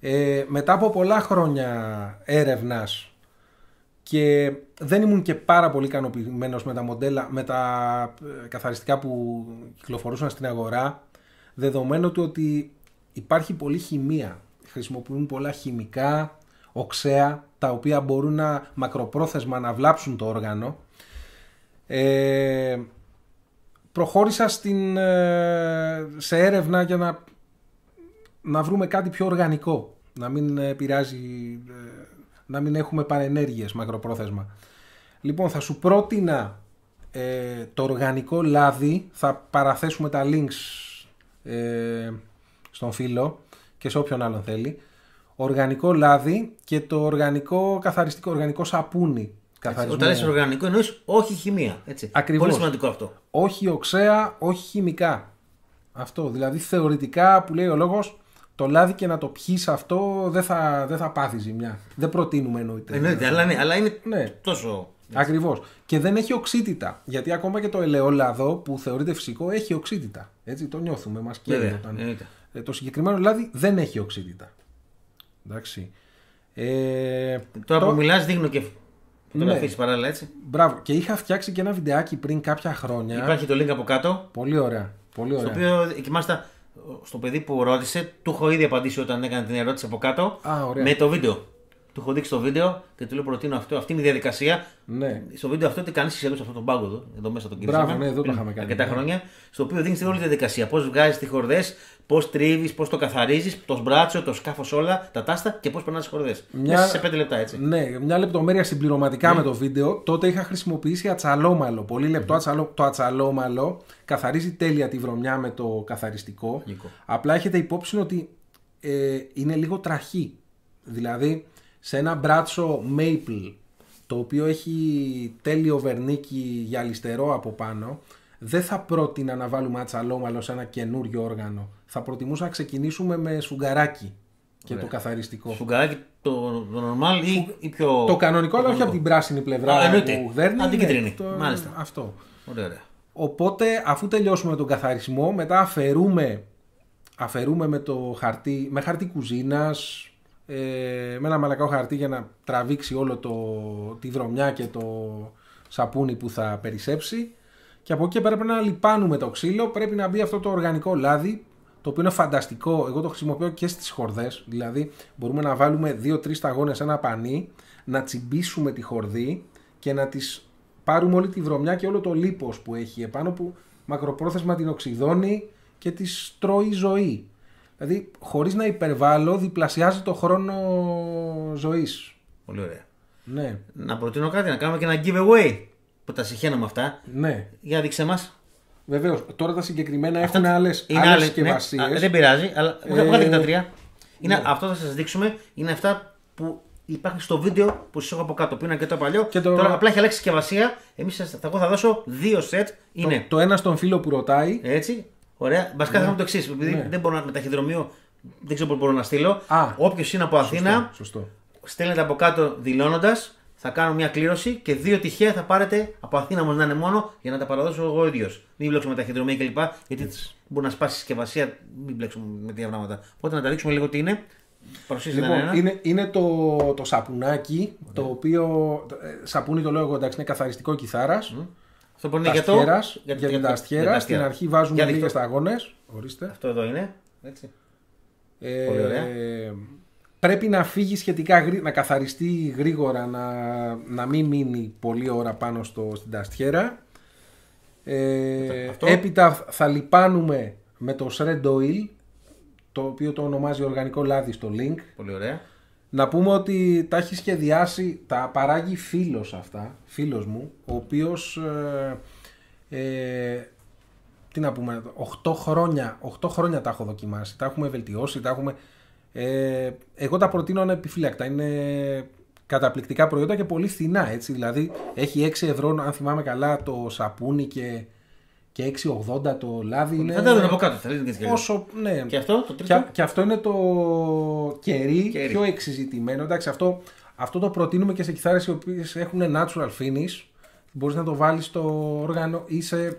Ε, μετά από πολλά χρόνια έρευνας και δεν ήμουν και πάρα πολύ ικανοποιημένος με τα μοντέλα, με τα ε, καθαριστικά που κυκλοφορούσαν στην αγορά δεδομένου του ότι υπάρχει πολλή χημεία. Χρησιμοποιούν πολλά χημικά, οξέα, τα οποία μπορούν να μακροπρόθεσμα να βλάψουν το όργανο. Ε, προχώρησα στην, ε, σε έρευνα για να, να βρούμε κάτι πιο οργανικό. Να μην επηρεάζει, ε, να μην έχουμε παρενέργειες μακροπρόθεσμα. Λοιπόν, θα σου πρότεινα ε, το οργανικό λάδι. Θα παραθέσουμε τα links ε, στον φίλο και σε όποιον άλλον θέλει. Οργανικό λάδι και το οργανικό καθαριστικό, οργανικό σαπούνι. Έτσι, όταν λες οργανικό εννοείς όχι χημεία. Έτσι. Ακριβώς. Πολύ σημαντικό αυτό. Όχι οξέα, όχι χημικά. Αυτό. Δηλαδή θεωρητικά που λέει ο λόγος το λάδι και να το πιείς αυτό δεν θα, δεν θα πάθεις ζημιά. Δεν προτείνουμε εννοείται. Εννοείται, αλλά, ναι, αλλά είναι Ναι. τόσο. Ακριβώς. Και δεν έχει οξύτητα. Γιατί ακόμα και το ελαιόλαδο που θεωρείται φυσικό έχει οξύτητα. Έτσι το νιώθουμε, μας καίει Βέβαια, όταν. εννοείται. Ε, το συγκεκριμένο λάδι δεν έχει οξύτητα. Εντάξει. Ε, Τώρα το- που μιλάς δείχνω και Ναι. φωτογραφίες παράλληλα έτσι. Μπράβο. Και είχα φτιάξει και ένα βιντεάκι πριν κάποια χρόνια. Υπάρχει το link από κάτω. Πολύ ωραία. Πολύ Στο ωραία. οποίο και μάλιστα στο παιδί που ρώτησε, του έχω ήδη απαντήσει όταν έκανε την ερώτηση από κάτω. Α, ωραία. Με το βίντεο. Του έχω δείξει το βίντεο και του λέω προτείνω αυτό. Αυτή είναι η διαδικασία. Ναι. Στο βίντεο αυτό τι κάνεις σε αυτόν τον πάγκο εδώ, εδώ μέσα τον Μπράβο, κυριαρχήσαμε ναι, εδώ το πριν είχαμε κάνει, Αρκετά ναι. χρόνια. Στο οποίο δείχνει όλη τη διαδικασία. Πώς βγάζεις τι χορδές, πώς τρίβεις, πώς το καθαρίζεις, το σμπράτσο, το σκάφος όλα, τα τάστα και πώς περνάς τις χορδές. Μια- Μέσα σε 5 λεπτά έτσι. Ναι, μια λεπτομέρεια συμπληρωματικά με το βίντεο. Τότε είχα χρησιμοποιήσει ατσαλόμαλο. Πολύ λεπτό ατσαλό, το ατσαλόμαλο καθαρίζει τέλεια τη βρωμιά με το καθαριστικό. Λογικό. Απλά έχετε υπόψη ότι ε, είναι λίγο τραχή. Δηλαδή, σε ένα μπράτσο maple, το οποίο έχει τέλειο βερνίκι γυαλιστερό από πάνω, δεν θα πρότεινα να βάλουμε ατσαλόμαλο σε ένα καινούριο όργανο. Θα προτιμούσα να ξεκινήσουμε με σφουγγαράκι και το καθαριστικό. Σουγκαράκι το, το normal ή, ή πιο. Το κανονικό, αλλά όχι από την πράσινη πλευρά Α, εννοείται. που δέρνει. Αντικίτρινη. ναι, το- Μάλιστα. Αυτό. Ωραία, ωραία. Οπότε, αφού τελειώσουμε τον καθαρισμό, μετά αφαιρούμε, αφαιρούμε με το χαρτί, με χαρτί κουζίνας, ε, με ένα μαλακό χαρτί για να τραβήξει όλο το, τη βρωμιά και το σαπούνι που θα περισσέψει. Και από εκεί και πέρα πρέπει να λιπάνουμε το ξύλο, πρέπει να μπει αυτό το οργανικό λάδι, το οποίο είναι φανταστικό. Εγώ το χρησιμοποιώ και στις χορδές, δηλαδή μπορούμε να βάλουμε 2-3 σταγόνες σε ένα πανί, να τσιμπήσουμε τη χορδή και να τις πάρουμε όλη τη βρωμιά και όλο το λίπος που έχει επάνω που μακροπρόθεσμα την οξυδώνει και τη τρώει ζωή. Δηλαδή, χωρίς να υπερβάλλω, διπλασιάζει το χρόνο ζωής. Πολύ ωραία. Ναι, Να προτείνω κάτι, να κάνουμε και ένα giveaway. Που τα συχαίνουμε αυτά. ναι. Για δείξε μας. Βεβαίως, τώρα τα συγκεκριμένα έχουν άλλες, Είναι άλλες άλλε συσκευασίες. Ναι, Α, δεν πειράζει, αλλά Ε, βγάλτε και τα τρία. Είναι, ναι. Αυτό θα σας δείξουμε είναι αυτά που υπάρχουν στο βίντεο που σας έχω από κάτω. Που είναι αρκετό παλιό. Και το- Τώρα απλά έχει αλλάξει συσκευασία. Εμείς θα, εγώ θα δώσω δύο σετ. Είναι Το ένα στον φίλο που ρωτάει. έτσι. Ωραία. Βασικά θα κάνουμε το εξής. Επειδή Ναι. δεν μπορώ να με ταχυδρομείο, δεν ξέρω πού μπορώ να στείλω. Α. Όποιος είναι από Αθήνα, Σωστό. στέλνετε από κάτω δηλώνοντας, θα κάνω μια κλήρωση και δύο τυχαία θα πάρετε από Αθήνα όμως να είναι μόνο για να τα παραδώσω εγώ ίδιος. Μην μπλέξουμε με ταχυδρομεία κλπ. Γιατί μπορεί να σπάσεις η συσκευασία, μην μπλέξουμε με τέτοια πράγματα. Οπότε να τα δείξουμε λίγο τι είναι. Παρουσίασε Λοιπόν, ένα. είναι, είναι το, το σαπουνάκι, το οποίο. ε, Σαπούνι το λέω εγώ εντάξει, είναι καθαριστικό κιθάρας. Αυτό μπορεί να είναι για το. Ταστιέρας, για- για, για- την για ταστιέρα. τα Στην αστεία. αρχή βάζουμε Για λίγες δείχτω. σταγόνες. Ορίστε. Αυτό εδώ είναι. Έτσι. Ε, Πολύ ωραία. Πρέπει να φύγει σχετικά γρήγορα, να καθαριστεί γρήγορα, να, να μην μείνει πολλή ώρα πάνω στο, στην ταστιέρα. Ε, Αυτό. έπειτα θα λιπάνουμε με το shred oil, το οποίο το ονομάζει οργανικό λάδι στο link. Πολύ ωραία. Να πούμε ότι τα έχει σχεδιάσει, τα παράγει φίλος αυτά, φίλος μου, ο οποίος, ε, ε, τι να πούμε, 8 χρόνια, 8 χρόνια τα έχω δοκιμάσει, τα έχουμε βελτιώσει, τα έχουμε... Ε, εγώ τα προτείνω ανεπιφύλακτα, είναι καταπληκτικά προϊόντα και πολύ φθηνά, έτσι, δηλαδή έχει 6 ευρώ, αν θυμάμαι καλά, το σαπούνι και, και 6,80 το λάδι. Είναι Θα τα δουν από κάτω. Θα δείτε έτσι κι αλλιώς. όσο, ναι, Και αυτό το και, τρίτο. και αυτό είναι το κερί, Κερί. πιο εξειζητημένο. Εντάξει, αυτό, αυτό το προτείνουμε και σε κιθάρες οι οποίες έχουν natural finish. Μπορείς να το βάλεις στο όργανο ή σε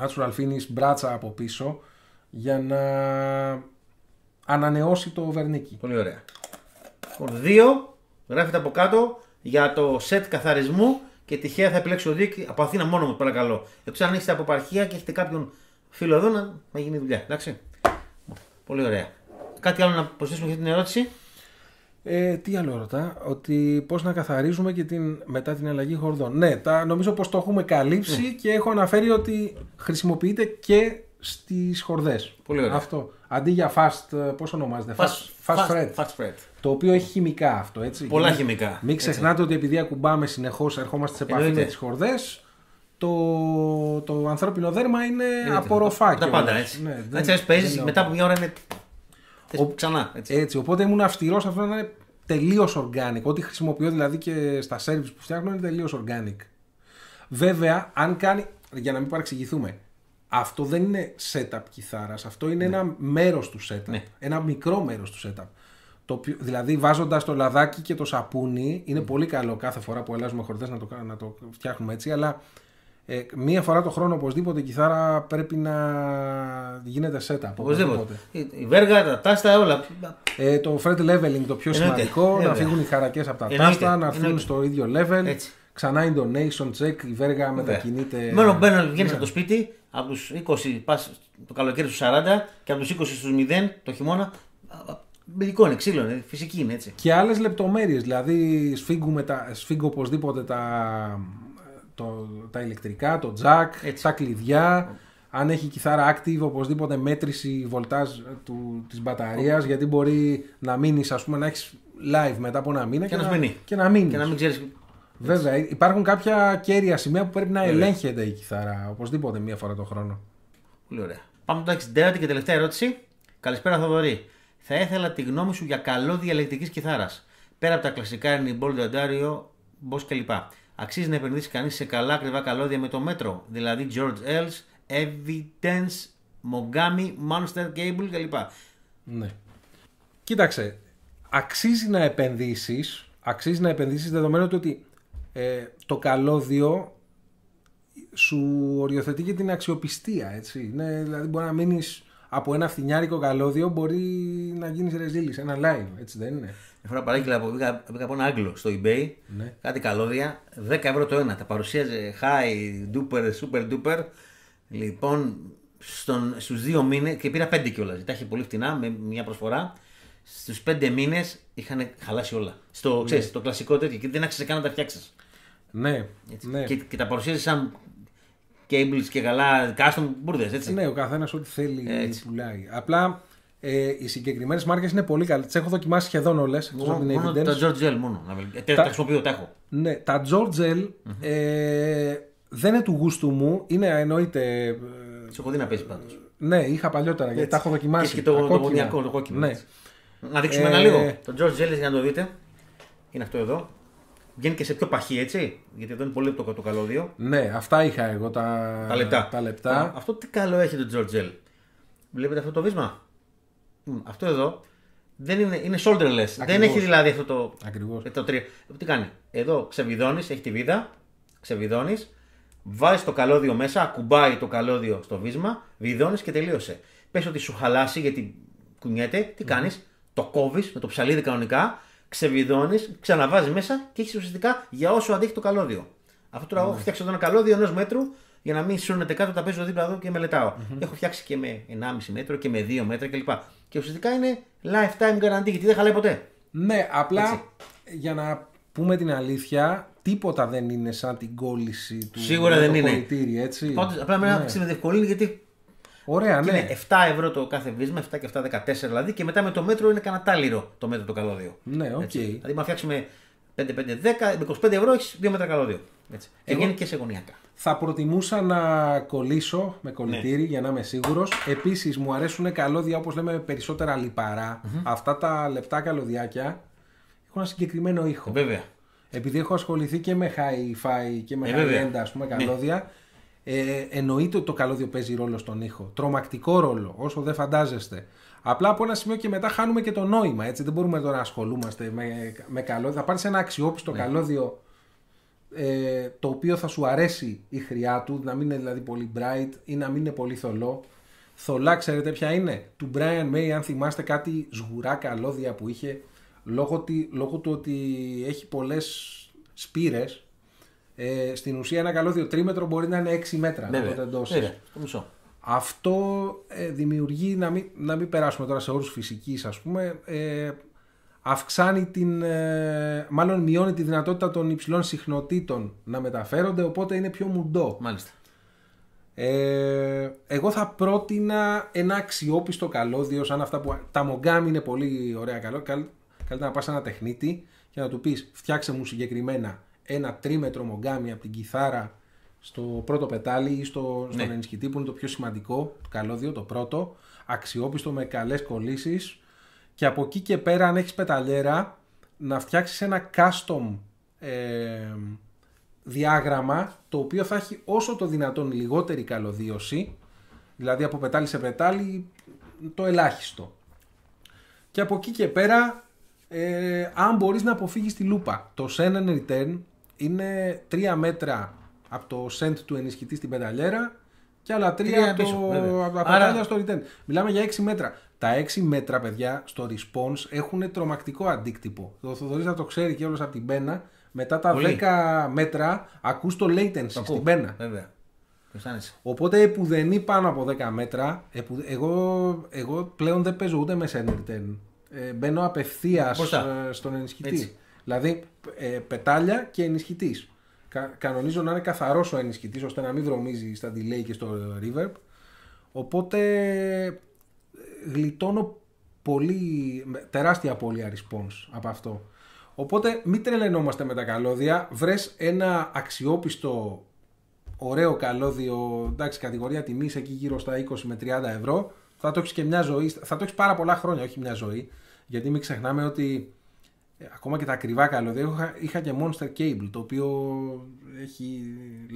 natural finish μπράτσα από πίσω για να ανανεώσει το βερνίκι. Πολύ ωραία. Λοιπόν, δύο. Γράφετε από κάτω για το σετ καθαρισμού και τυχαία θα επιλέξω δίκη από Αθήνα μόνο μου, παρακαλώ. Εκτό αν είστε από επαρχία και έχετε κάποιον φίλο εδώ να, να γίνει δουλειά. Εντάξει. Πολύ ωραία. Κάτι άλλο να προσθέσουμε για την ερώτηση; Ε, τι άλλο ρωτά, ότι πώς να καθαρίζουμε και την, μετά την αλλαγή χορδών. Ναι, τα, νομίζω πως το έχουμε καλύψει Ναι. και έχω αναφέρει ότι χρησιμοποιείται και στις χορδές. Πολύ ωραία. Αυτό. Αντί για fast, πώς ονομάζεται, fast, fast, fret. fast spread. Το οποίο έχει χημικά αυτό, έτσι. Πολλά Μην- χημικά. Μην ξεχνάτε ότι επειδή ακουμπάμε συνεχώς, ερχόμαστε σε επαφή Εννοείται. με τις χορδές, το, το ανθρώπινο δέρμα είναι Εννοείται. απορροφά. Τα κιόλας. πάντα έτσι. Ναι, δεν- έτσι, έτσι δεν παίζει, λέω μετά από μια ώρα είναι. θες Ξανά. Έτσι. έτσι, οπότε ήμουν αυστηρός αυτό να είναι τελείως organic. Ό,τι χρησιμοποιώ δηλαδή και στα service που φτιάχνω είναι τελείως organic. Βέβαια, αν κάνει. Για να μην παρεξηγηθούμε, αυτό δεν είναι setup κιθάρας, αυτό είναι ένα μέρος του setup. Ναι. Ένα μικρό μέρος του setup. Το οποίο, δηλαδή βάζοντας το λαδάκι και το σαπούνι είναι πολύ καλό κάθε φορά που αλλάζουμε χορδές να το, κα- να το φτιάχνουμε έτσι αλλά ε, μία φορά το χρόνο οπωσδήποτε η κιθάρα πρέπει να γίνεται setup. Οπωσδήποτε. Η, η βέργα, τα τάστα, όλα. Ε, το fret leveling το πιο Εννοείται. σημαντικό, Βέβαια. να φύγουν οι χαρακές από τα Εννοείται. τάστα, να έρθουν Εννοείται. στο ίδιο level. Έτσι. Ξανά intonation check, η βέργα Βέβαια. μετακινείται. Μένο μπαίνω, βγαίνεις Ναι. από το σπίτι, από τους 20 πας το καλοκαίρι στους 40 και από τους 20 στους 0 το χειμώνα. α, α, Μπεδικό είναι, ξύλο είναι, φυσική είναι έτσι. Και άλλες λεπτομέρειες, δηλαδή σφίγγουμε τα, σφίγγω οπωσδήποτε τα, το, τα ηλεκτρικά, το jack, Έτσι. τα κλειδιά. Αν έχει κιθάρα active, οπωσδήποτε μέτρηση βολτάζ του, της μπαταρίας, γιατί μπορεί να μείνεις, ας πούμε, να έχεις live μετά από ένα μήνα Και να σμενεί. και να μείνεις. Και να μην ξέρεις. Βέβαια, υπάρχουν κάποια κέρια σημεία που πρέπει να Βέβαια. ελέγχεται η κιθάρα, οπωσδήποτε μία φορά το χρόνο. Πολύ ωραία. Πάμε τώρα στην τέταρτη και τελευταία ερώτηση. Καλησπέρα, Θοδωρή. Θα ήθελα τη γνώμη σου για καλώδια ηλεκτρική κιθάρας. Πέρα από τα κλασικά Ernie Ball, Daddario, Boss κλπ. Αξίζει να επενδύσει κανείς σε καλά ακριβά καλώδια με το μέτρο; Δηλαδή George Els, Evidence, Mogami, Monster Cable κλπ. Ναι. Κοίταξε, αξίζει να επενδύσεις, αξίζει να επενδύσεις δεδομένου του ότι ε, το καλώδιο σου οριοθετεί και την αξιοπιστία, έτσι. Είναι, δηλαδή μπορεί να μείνεις από ένα φθινιάρικο καλώδιο, μπορεί να γίνεις ρεζίλης, ένα live, έτσι δεν είναι. Μια φορά παράγγειλα από, πήγα, πήγα από ένα Άγγλο στο eBay, Ναι. κάτι καλώδια, 10 ευρώ το ένα. Τα παρουσίαζε high, duper, super duper. Λοιπόν, στον, στους δύο μήνες, και πήρα πέντε κιόλας, τα είχε πολύ φτηνά με μια προσφορά. Στους πέντε μήνες είχαν χαλάσει όλα. Στο, ξέρεις, το κλασικό τέτοιο και δεν άξιζε καν να τα φτιάξεις. Ναι, Έτσι. ναι. Και, και τα παρουσίαζε σαν cables και καλά custom μπουρδες, έτσι. Ναι, ο καθένας ό,τι θέλει Έτσι. πουλάει. Απλά ε, οι συγκεκριμένες μάρκες είναι πολύ καλές. Τις έχω δοκιμάσει σχεδόν όλες. Μόνο, μόνο τα George Gel μόνο. να βελ- Ε, τα, τα χρησιμοποιώ, τα έχω. Ναι, τα George ε, δεν είναι του γούστου μου. Είναι εννοείται. ε, Σε έχω δει να παίζει πάντως. ναι, είχα παλιότερα γιατί τα έχω δοκιμάσει. Και το, τα το κόκκινα. γωνιακό, το κόκκινο. Ναι. έτσι. Να δείξουμε Ε, ένα λίγο. Το George Jelly για να το δείτε. Είναι αυτό εδώ. Βγαίνει και σε πιο παχύ, έτσι. Γιατί εδώ είναι πολύ το, το καλώδιο. ναι, αυτά είχα εγώ τα, Τα λεπτά. τα λεπτά. Αυτό τι καλό έχει το George Gel. Βλέπετε αυτό το βίσμα; Μμ, Αυτό εδώ δεν είναι, είναι shoulderless. Δεν έχει δηλαδή αυτό το. Ακριβώς. ε, το τρία. Τι κάνει; Εδώ ξεβιδώνεις, έχει τη βίδα. Ξεβιδώνεις. Βάζεις το καλώδιο μέσα, ακουμπάει το καλώδιο στο βίσμα, βιδώνεις και τελείωσε. Πες ότι σου χαλάσει γιατί κουνιέται, τι κάνεις, το κόβεις με το ψαλίδι κανονικά, ξεβιδώνεις, ξαναβάζεις μέσα και έχεις ουσιαστικά για όσο αντέχει το καλώδιο. Αυτό τώρα έχω φτιάξει εδώ ένα καλώδιο ενός μέτρου για να μην σύρνεται κάτω, τα παίζω δίπλα εδώ και μελετάω. Έχω φτιάξει και με 1,5 μέτρο και με 2 μέτρα κλπ. Και ουσιαστικά είναι lifetime guarantee γιατί δεν χαλάει ποτέ. Ναι, απλά Έτσι. για να πούμε την αλήθεια, τίποτα δεν είναι σαν την κόλληση του Σίγουρα με δεν το είναι. κολλητήρι, έτσι. Πάντως, απλά με με διευκολύνει γιατί Ωραία, ναι. είναι 7 ευρώ το κάθε βίσμα, 7 και 7, 14 δηλαδή, και μετά με το μέτρο είναι κανένα τάλιρο το μέτρο το καλώδιο. Ναι, οκ. Έτσι. Δηλαδή, να φτιάξουμε 5, 5, 10, με 25 ευρώ έχεις 2 μέτρα καλώδιο. Έτσι. Και βγαίνει και σε γωνιακά. Θα προτιμούσα να κολλήσω με κολλητήρι Ναι. για να είμαι σίγουρος. Επίσης, μου αρέσουν καλώδια όπως λέμε με περισσότερα λιπαρά. Αυτά τα λεπτά καλωδιάκια έχουν ένα συγκεκριμένο ήχο. Ε, βέβαια. Επειδή έχω ασχοληθεί και με hi-fi και με Ε, βέβαια. high-end ας πούμε καλώδια, ε, εννοείται ότι το καλώδιο παίζει ρόλο στον ήχο. Τρομακτικό ρόλο, όσο δεν φαντάζεστε. Απλά από ένα σημείο και μετά χάνουμε και το νόημα. Έτσι. Δεν μπορούμε τώρα να ασχολούμαστε με, με καλώδιο. Θα πάρεις ένα αξιόπιστο καλώδιο ε, το οποίο θα σου αρέσει η χρειά του, να μην είναι δηλαδή πολύ bright ή να μην είναι πολύ θολό. Θολά, ξέρετε ποια είναι; Του Brian May, αν θυμάστε κάτι σγουρά καλώδια που είχε, λόγω, ότι, λόγω του ότι έχει πολλές σπήρες. Ε, στην ουσία ένα καλώδιο τρίμετρο μπορεί να είναι 6 μέτρα. Βέβαια. οπότε εντός. Βέβαια. Το μισό. Αυτό ε, δημιουργεί, να μην, να μην περάσουμε τώρα σε όρους φυσικής ας πούμε, ε, αυξάνει την, ε, μάλλον μειώνει τη δυνατότητα των υψηλών συχνοτήτων να μεταφέρονται, οπότε είναι πιο μουντό. Μάλιστα. Ε, εγώ θα πρότεινα ένα αξιόπιστο καλώδιο σαν αυτά που... Τα Mogami είναι πολύ ωραία καλό. Καλ, καλύτερα να πας σε ένα τεχνίτη και να του πεις φτιάξε μου συγκεκριμένα ένα τρίμετρο Mogami από την κιθάρα στο πρώτο πετάλι ή στο, στον Ναι. ενισχυτή που είναι το πιο σημαντικό το καλώδιο, το πρώτο αξιόπιστο με καλές κολλήσεις. Και από εκεί και πέρα αν έχεις πεταλιέρα να φτιάξεις ένα custom ε, διάγραμμα το οποίο θα έχει όσο το δυνατόν λιγότερη καλωδίωση. Δηλαδή από πετάλι σε πετάλι το ελάχιστο. Και από εκεί και πέρα ε, αν μπορείς να αποφύγεις τη λούπα το send and return είναι 3 μέτρα από το send του ενισχυτή στην πεταλιέρα και άλλα 3 Τρία από, πίσω, το, βέβαια. από τα Άρα- πετάλια στο return. Μιλάμε για 6 μέτρα. Τα 6 μέτρα, παιδιά, στο response έχουν τρομακτικό αντίκτυπο. Το Θοδωρής θα το ξέρει και όλος από την πένα. Μετά τα Πολύ. 10 μέτρα ακούς το latency Το ακούω. στην πένα. Βέβαια. Το αισθάνεσαι. Οπότε επουδενή πάνω από 10 μέτρα, επου- εγώ, εγώ πλέον δεν παίζω ούτε με send return. Ε, μπαίνω απευθείας Μπροστά. στον ενισχυτή. Έτσι. Δηλαδή ε, πετάλια και ενισχυτής. Κα, κανονίζω να είναι καθαρός ο ενισχυτής ώστε να μην βρωμίζει στα delay και στο reverb. Οπότε ε, γλιτώνω πολύ, με- τεράστια απώλεια response από αυτό. Οπότε μην τρελαινόμαστε με τα καλώδια. Βρες ένα αξιόπιστο ωραίο καλώδιο, εντάξει, κατηγορία τιμής εκεί γύρω στα 20 με 30 ευρώ. Θα το έχεις και μια ζωή, θα το έχεις πάρα πολλά χρόνια, όχι μια ζωή. Γιατί μην ξεχνάμε ότι ε, ακόμα και τα ακριβά καλώδια είχα, είχα και Monster Cable το οποίο έχει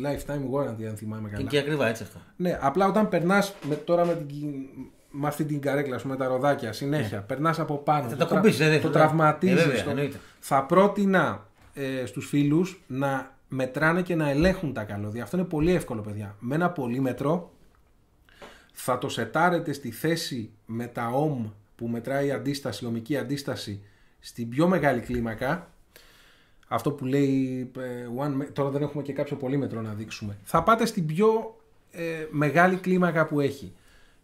lifetime warranty αν θυμάμαι καλά. Και, και ακριβά έτσι αυτό. Ναι, απλά όταν περνάς τώρα με, την, με αυτή την καρέκλα σου, με τα ροδάκια συνέχεια, περνάς από πάνω. Ναι. Θα το τα κουμπίσεις, δεν- το θα- τραυματίζεις. Ε, βέβαια, εννοείται. θα πρότεινα ε, στους φίλους να μετράνε και να ελέγχουν τα καλώδια. Αυτό είναι πολύ εύκολο, παιδιά. Με ένα πολύμετρο θα το σετάρετε στη θέση με τα ohm που μετράει η αντίσταση, η ομική αντίσταση, στην πιο μεγάλη κλίμακα. Αυτό που λέει ε, one, me- τώρα δεν έχουμε και κάποιο πολύμετρο να δείξουμε. Θα πάτε στην πιο ε, μεγάλη κλίμακα που έχει.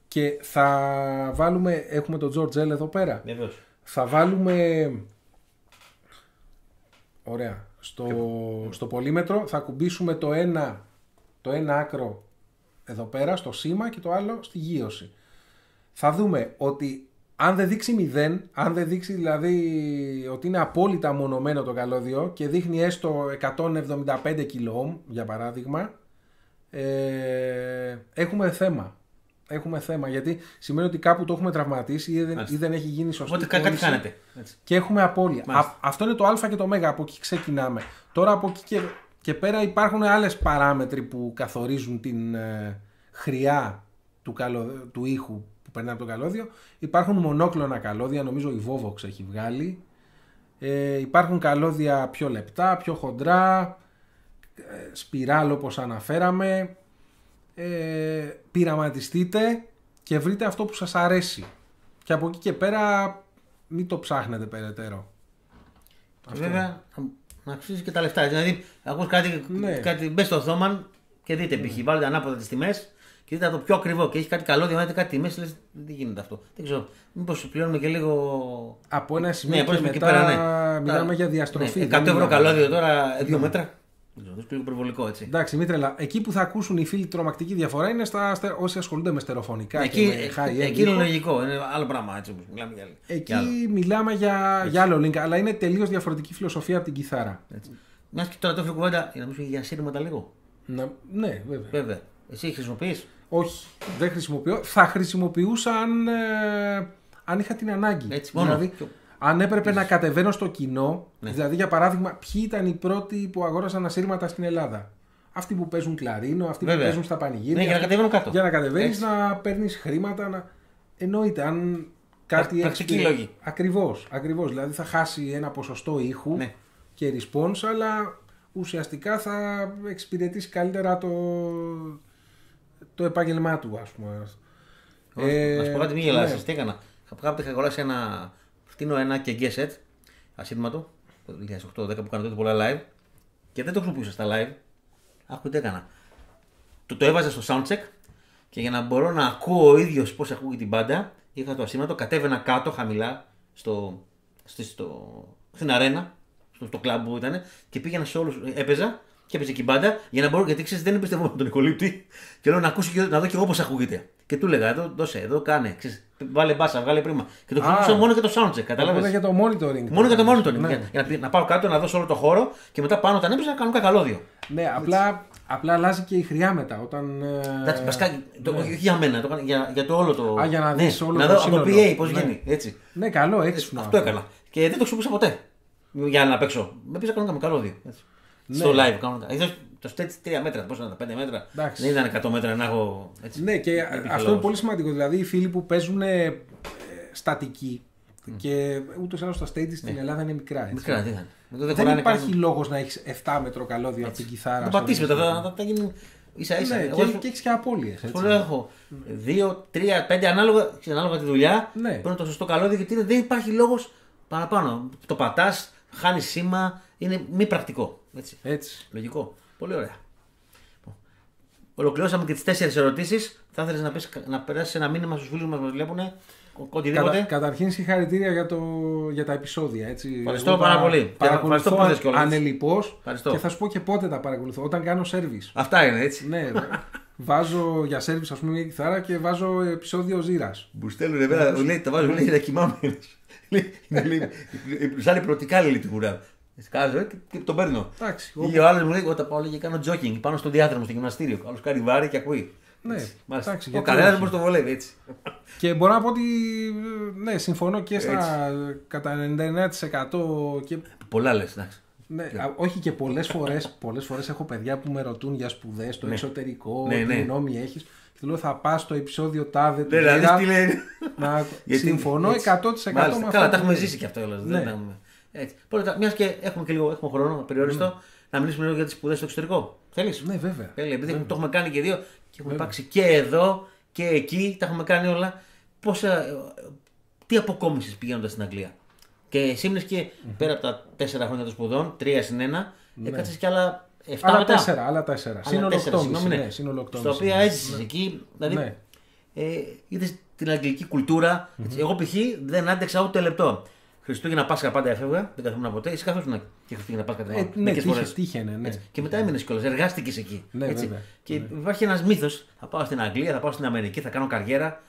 Και θα βάλουμε, έχουμε τον George L εδώ πέρα. Βεβαίως. Θα βάλουμε. Ωραία. Στο, στο πολύμετρο θα κουμπίσουμε το ένα, το ένα άκρο εδώ πέρα στο σήμα και το άλλο στη γύρωση. Θα δούμε ότι αν δεν δείξει 0, αν δεν δείξει δηλαδή ότι είναι απόλυτα μονομένο το καλώδιο και δείχνει έστω 175 κιλοόμ για παράδειγμα, ε, έχουμε θέμα. Έχουμε θέμα γιατί σημαίνει ότι κάπου το έχουμε τραυματίσει ή δεν, Μάλιστα. ή δεν έχει γίνει σωστή Οπότε κα- κάτι κόλληση κάνετε. Έτσι. και έχουμε απώλεια. Μάλιστα. Α, αυτό είναι το α και το μέγα, από εκεί ξεκινάμε. Τώρα από εκεί και, και πέρα υπάρχουν άλλες παράμετροι που καθορίζουν την ε, χρειά του, καλω, του ήχου που περνάει από το καλώδιο. Υπάρχουν μονόκλωνα καλώδια, νομίζω η Vovox έχει βγάλει. Ε, υπάρχουν καλώδια πιο λεπτά, πιο χοντρά, ε, σπιράλ όπως αναφέραμε. Ε, πειραματιστείτε και βρείτε αυτό που σας αρέσει. Και από εκεί και πέρα μην το ψάχνετε περαιτέρω. Και βέβαια να αξίζει και τα λεφτά. Δηλαδή, ακούς κάτι, Ναι. κάτι μπες στο Thoman και δείτε π.χ. Βάλετε ανάποδα τις τιμές και δείτε το πιο ακριβό και έχει κάτι καλώδιο, βάλετε κάτι τιμέ. Λες, δεν γίνεται αυτό. Δεν ξέρω. Μήπως πληρώνουμε και λίγο. Από ένα σημείο Ναι, και από εκεί μετά πέρα, ναι. μιλάμε Τα- για διαστροφή. Ναι, 100 δεν ευρώ μιλάμε- καλώδιο τώρα, 2 μέτρα. Δεν ξέρω, είναι λίγο υπερβολικό έτσι. Εντάξει, μην τρελά. Εκεί που θα ακούσουν οι φίλοι τρομακτική διαφορά είναι στα, στε- όσοι ασχολούνται με στερεοφωνικά Εκεί, και με high-end εκεί είναι ήχο. λογικό, είναι άλλο πράγμα έτσι όπως μιλάμε για, Εκεί για άλλο. μιλάμε για, για άλλο link, αλλά είναι τελείως διαφορετική φιλοσοφία από την κιθάρα. Έτσι. Μιας και τώρα το έφερε κουβέντα, για να μιλήσουμε για σύρματα λίγο. Να, ναι, βέβαια. Βέβαια. Εσύ χρησιμοποιείς; Όχι, δεν χρησιμοποιώ. Θα χρησιμοποιούσα αν, ε, αν είχα την ανάγκη. Έτσι, μόνο. Δηλαδή, Πιο- αν έπρεπε να κατεβαίνω στο κοινό, Ναι. δηλαδή για παράδειγμα, ποιοι ήταν οι πρώτοι που αγόρασαν ασύρματα στην Ελλάδα; Αυτοί που παίζουν κλαρίνο, αυτοί Βέβαια. που παίζουν στα πανηγύρια. Ναι, για να αυτοί- κατεβαίνουν κάτω. Για να κατεβαίνεις, Έτσι. να παίρνεις χρήματα. Να... Εννοείται, αν κάτι. Πρακ- πρακτικοί έχεις- λόγοι. Ακριβώς, ακριβώς. Δηλαδή θα χάσει ένα ποσοστό ήχου Ναι. και response, αλλά ουσιαστικά θα εξυπηρετήσει καλύτερα το, το επάγγελμά του, ας πούμε. Ε, Να σου πω κάτι, μην γελάσει. ναι. Τι έκανα. Κάποτε είχα αγοράσει ένα φτύνο ένα και set ασύρματο. Το 2008-10 που κάνω τότε πολλά live. και δεν το χρησιμοποιούσα στα live. Άκου τι έκανα. Το, το έβαζα στο soundcheck και για να μπορώ να ακούω ο ίδιος πώς ακούγει την μπάντα, είχα το ασήμαντο, κατέβαινα κάτω χαμηλά στο, στο, στο, στην αρένα, στο, στο κλαμπ που ήταν και πήγαινα σε όλους. Έπαιζα και έπαιζε και η μπάντα για να μπορώ, γιατί ξέρεις δεν εμπιστευόμουν τον Νικολίτη και λέω να, ακούσω και, να δω και εγώ πώς ακούγεται. Και του έλεγα, εδώ, δώσε, εδώ κάνε, ξέρεις, βάλε μπάσα, βγάλε πρίμα. Και το Α. χρησιμοποιούσα μόνο και το soundcheck, Οπότε κατάλαβες; για το monitoring. Μόνο για το monitoring. Ναι. Για, για να, πει- να πάω κάτω, να δώσω όλο το χώρο και μετά πάνω όταν έπαιζα να κάνω κακαλώδιο. Ναι, απλά, απλά αλλάζει και η χρειά μετά. Όταν, ε, Εντάξει, βασικά, το, όχι για μένα, το, έκανα για, για το όλο το. Α, για να ναι, δεις όλο να το δω από το σύνολο. PA πώς Ναι. γίνει. Έτσι. Ναι, καλό, έξυπνο. Αυτό έκανα. Και δεν το χρησιμοποιούσα ποτέ. Για να παίξω. Με πήγα κανονικά με καλώδιο. Έτσι. Ναι. Στο live κανονικά. Είδες το stage 3 μέτρα, πόσο ήταν, 5 μέτρα. Εντάξει. Δεν ήταν 100 μέτρα να έχω. Έτσι. Ναι, και υπήρχε αυτό είναι λόγος. πολύ σημαντικό. Δηλαδή, οι φίλοι που παίζουν ε, στατική και ούτως ή άλλως τα stages στην Ελλάδα είναι μικρά. Έτσι. Μικρά, τι ήταν. Δεν, Δεν χωράνε υπάρχει καν- λόγος να έχεις 7 μέτρο καλώδιο από την κιθάρα. Το στο πατήσεις μετά, μισό. θα, θα, θα γίνει ίσα ίσα. Ναι, Εγώ και, έχω- και έχεις και απώλειες. Σου λέω έχω 2, 3, 5 ανάλογα, ανάλογα τη δουλειά. Ναι. Παίρνω το σωστό καλώδιο γιατί είναι- δεν υπάρχει λόγος παραπάνω. Το πατάς, χάνεις σήμα, είναι μη πρακτικό. Έτσι. Έτσι. Λογικό. Πολύ ωραία. Λοιπόν, Ολοκληρώσαμε και τις τέσσερις ερωτήσεις. Θα ήθελε να, πεις, να περάσεις ένα μήνυμα στους φίλους μας που μας βλέπουν. Οτιδήποτε. Κατα, καταρχήν συγχαρητήρια για, το, για τα επεισόδια. Έτσι. Ευχαριστώ Εγώ πάρα τα πολύ. Και Παρακολουθώ ευχαριστώ που ήρθες κιόλας. ανελιπώς Ευχαριστώ. και θα σου πω και πότε τα παρακολουθώ. Όταν κάνω service. Αυτά είναι έτσι. ναι, βάζω για service ας πούμε μια κιθάρα και βάζω επεισόδιο ζήρας. Μου στέλνουν εμένα, μου λέει, τα βάζω λέει, να κοιμάμαι. Λέει, λέει, Σαν υπηρετικά λέει την κουρά. Κάζω ε, και, και τον παίρνω. Εντάξει, Ή ο άλλος μου λέει: Όταν πάω λέει, και κάνω jogging πάνω στο διάδρομο, στο γυμναστήριο. Άλλος κάνει βάρη και ακούει. Ναι, Έτσι, μάλιστα. εντάξει, Ο γιατί κανένας όχι. δεν μπορεί να το βολεύει έτσι. Και μπορώ να πω ότι ναι, συμφωνώ και στα κατά 99% και Πολλά λες, εντάξει. Ναι, α, όχι και πολλές φορές, πολλές φορές έχω παιδιά που με ρωτούν για σπουδές στο εξωτερικό, Ναι, τι ναι. γνώμη έχεις. Και λέω θα πας στο επεισόδιο τάδε του Ναι, να Ζήρα, δεις τι λέει. να... Γιατί- Συμφωνώ 100% έτσι. με Μάλιστα. αυτό. Καλά, που τα έχουμε λέει. ζήσει και αυτό όλα. Ναι. Δεν έχουμε. Έτσι. Πρώτα, μιας και έχουμε και λίγο έχουμε χρόνο περιόριστο, να μιλήσουμε λίγο για τις σπουδές στο εξωτερικό. Θέλεις; Ναι, βέβαια. Θέλει, επειδή το έχουμε κάνει και δύο και έχουμε υπάρξει και εδώ και εκεί, τα έχουμε κάνει όλα. Πόσα, ε, τι αποκόμιση πηγαίνοντας στην Αγγλία; Και εσύ ήμουν και πέρα από τα τέσσερα χρόνια των σπουδών, τρία συν ένα, έκατσε και άλλα 7 Άλλα μετά. τέσσερα, άλλα τέσσερα. Άλλα Σύνολο τέσσερα, 8,5. συγγνώμη, Ναι, σύνολο 8,5. Στα οποία έζησες εκεί. Δηλαδή, Ναι. ε, είδες την αγγλική κουλτούρα. Έτσι. Εγώ π.χ. δεν άντεξα ούτε λεπτό. Χριστούγεννα Πάσχα πάντα έφευγα, δεν καθόμουν ποτέ. Εσύ καθόσουν και Χριστούγεννα Πάσχα Ε, καθόμουν. ναι, μερικές τύχε, φορές. τύχαινε, ναι. Έτσι. Και μετά έμεινες κιόλας, εργάστηκες εκεί. Ναι, έτσι. βέβαια. Και υπάρχει ένας μύθος. Θα πάω στην Αγγλία, θα πάω στην Αμερική, θα κάνω καριέρα.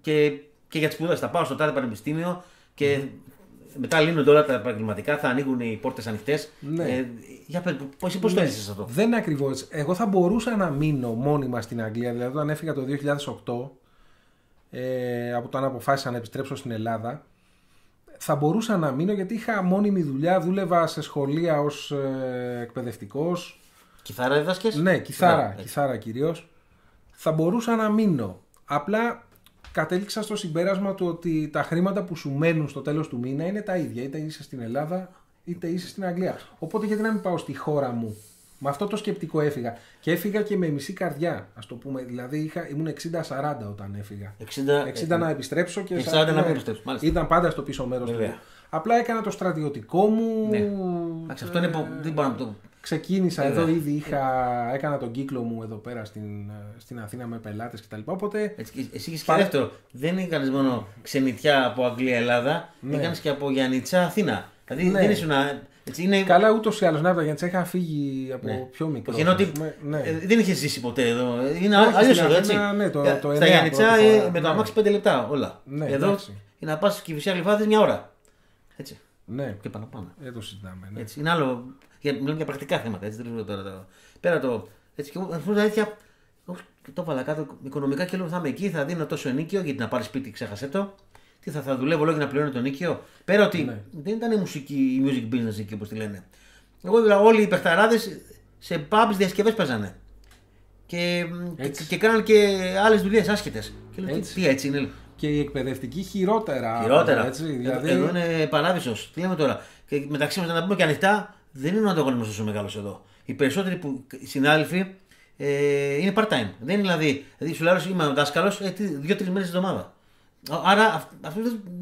Και, και για τις σπουδές θα πάω στο τάδε πανεπιστήμιο και μετά λύνονται όλα τα επαγγελματικά, θα ανοίγουν οι πόρτες ανοιχτές. Ναι. Ε, για πες, πώς, πώς το Ναι, έζησες αυτό; Δεν είναι ακριβώς έτσι. Εγώ θα μπορούσα να μείνω μόνιμα στην Αγγλία. Δηλαδή, όταν έφυγα το 2008, ε, από όταν αποφάσισα να επιστρέψω στην Ελλάδα, θα μπορούσα να μείνω γιατί είχα μόνιμη δουλειά. Δούλευα σε σχολεία ως ε, εκπαιδευτικός. Κιθάρα διδάσκες; Ναι, κιθάρα, έτσι. κιθάρα κυρίως. Θα μπορούσα να μείνω. Απλά κατέληξα στο συμπέρασμα του ότι τα χρήματα που σου μένουν στο τέλος του μήνα είναι τα ίδια. Είτε είσαι στην Ελλάδα, είτε είσαι στην Αγγλία. Οπότε γιατί να μην πάω στη χώρα μου; Με αυτό το σκεπτικό έφυγα. Και έφυγα και με μισή καρδιά, ας το πούμε. Δηλαδή είχα, ήμουν 60-40 όταν έφυγα. 60, 60 να επιστρέψω και, και 40 40 να μην επιστρέψεις, μάλιστα. Ήταν πάντα στο πίσω μέρος του. Βέβαια. Απλά έκανα το στρατιωτικό μου. Ναι. Εντάξει, αυτό είναι. πο- Δεν μπορώ να το. Ξεκίνησα Βέβαια. εδώ ήδη, είχα, έκανα τον κύκλο μου εδώ πέρα στην, στην Αθήνα με πελάτες κτλ. Οπότε Έτσι, και εσύ είχες και Πάρε- δεύτερο. Δεν έκανες μόνο ξενιτιά από Αγγλία Ελλάδα, Ναι. έκανες και από Γιάννητσά Αθήνα. Δηλαδή Ναι. δεν ήσουν. Έτσι, είναι... καλά ούτως ή άλλως να έπρεπε γιατί είχα φύγει από Ναι. πιο μικρό. Όχι, ενώ ότι ας πούμε, ναι. ε, δεν είχες ζήσει ποτέ εδώ. Είναι Όχι, αλλιώς στην εδώ, έτσι. Αθήνα, ναι, το- Ε, το Στα εννέα Γιάννητσά πρώτη ε, φορά. με το Ναι. αμάξι 5 λεπτά όλα. Ναι, εδώ εντάξει. είναι να πας και φυσικά γλυφάδε μια ώρα. Έτσι. ναι, Και παραπάνω. δεν το συζητάμε. Ναι. Έτσι. Είναι άλλο. Για, μιλάμε για πρακτικά θέματα. Έτσι, δεν λέω τώρα, το- Πέρα το. Έτσι, και εγώ, να σου πω την αλήθεια, εγώ το έβαλα κάτω οικονομικά και λέω θα είμαι εκεί, θα δίνω τόσο ενίκιο γιατί να πάρεις σπίτι, ξέχασε το. Τι θα, θα δουλεύω λόγω να πληρώνω το νίκιο. Πέρα ότι Ναι. δεν ήταν η μουσική, η music business εκεί όπως τη λένε. Εγώ δηλαδή όλοι οι παιχταράδες σε pubs διασκευές παίζανε. Και, και, Έτσι. και κάναν και άλλες δουλειές άσχετες. Και λέω τι, Έτσι. τι έτσι είναι. Και η εκπαιδευτική χειρότερα. Χειρότερα. Έτσι, Εδώ- δηλαδή, Εδώ είναι παράδεισος. Τι λέμε τώρα; Και μεταξύ μας, να πούμε και ανοιχτά, δεν είναι ο ανταγωνισμός τόσο μεγάλος εδώ. Οι περισσότεροι που, οι συνάδελφοι ε, είναι part-time. Δεν είναι δηλαδή. Δηλαδή σου λέω, είμαι δάσκαλος ε, δύο-τρεις μέρες τη εβδομάδα. Άρα αυ- αυτό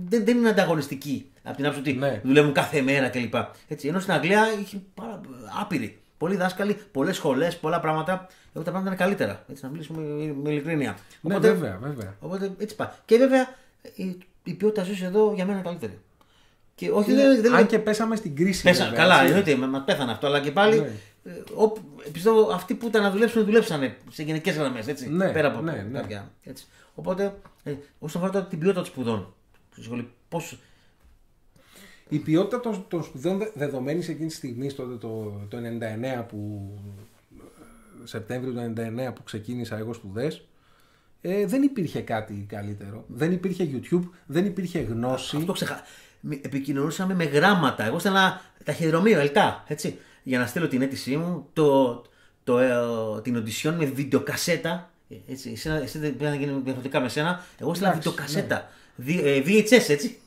δεν, δεν είναι ανταγωνιστική Από την άποψη ότι Ναι. δουλεύουν κάθε μέρα κλπ. Έτσι, ενώ στην Αγγλία είχε πάρα, άπειροι. Πολλοί δάσκαλοι, πολλές σχολές, πολλά πράγματα. Εγώ τα πράγματα είναι καλύτερα. Έτσι, να μιλήσουμε με, με ειλικρίνεια. Ναι, Οπότε, βέβαια, βέβαια. οπότε έτσι πάει. Και βέβαια η, η ποιότητα ζωή εδώ για μένα είναι καλύτερη. Και όχι, Είναι- δεν, δεν αν και πέσαμε στην κρίση. Πέσα, βέβαια, καλά, έτσι. εννοείται, μα πέθανε αυτό, αλλά και πάλι. Ναι. ε, όπου- πιστεύω αυτοί που ήταν να δουλέψουν, δουλέψανε σε γενικές γραμμές. Ναι, πέρα από ναι, ναι. κάποια, έτσι. Οπότε, ε, όσον αφορά τώρα την ποιότητα των σπουδών, στη σχολή, πώς, Η ποιότητα των, των σπουδών δε- δεδομένης εκείνης της στιγμής, τότε το, το 99 που. ε, Σεπτέμβριο του 99 που ξεκίνησα εγώ σπουδές, ε, δεν υπήρχε κάτι καλύτερο. Δεν υπήρχε YouTube, δεν υπήρχε γνώση. αυτό ξεχα... μη- Επικοινωνούσαμε με γράμματα. Εγώ στέλνα ταχυδρομείο, ελτά, έτσι. Για να στείλω την αίτησή μου, το, το, ε, την οντισιόν με βιντεοκασέτα. Ε, Έτσι, εσένα, εσύ δεν πρέπει να γίνει διαφορετικά με σένα. Εγώ στείλα Εντάξει, βιντεοκασέτα. Δι- ε, VHS, έτσι.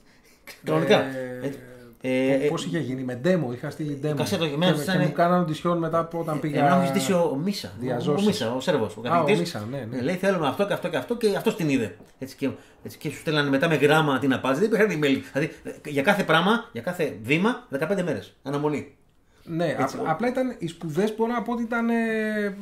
Κανονικά. Ε, Έτσι. Ε, ε, Πώς είχε γίνει, με demo, είχα στείλει demo. Κασέτα, και, εμένα και ήταν- μου κάνανε οντισιόν μετά από όταν πήγα. Εμένα μου έχει ζητήσει ο Μίσα. Ο, ο διαζώσεις. Μίσα, ο Σέρβος. Ο Α, καθηγητής. ο Μίσα, ναι, ναι. Ε, Λέει θέλουμε αυτό και αυτό και αυτό και αυτός την είδε. Έτσι και, έτσι και σου στέλνανε μετά με γράμμα την απάντηση. Δεν υπήρχαν email. Δηλαδή ε, για κάθε πράγμα, για κάθε βήμα, 15 μέρες. Αναμονή. Ναι, Έτσι. απ- απλά ήταν οι σπουδές μπορώ να πω ότι ήταν. ε, ε,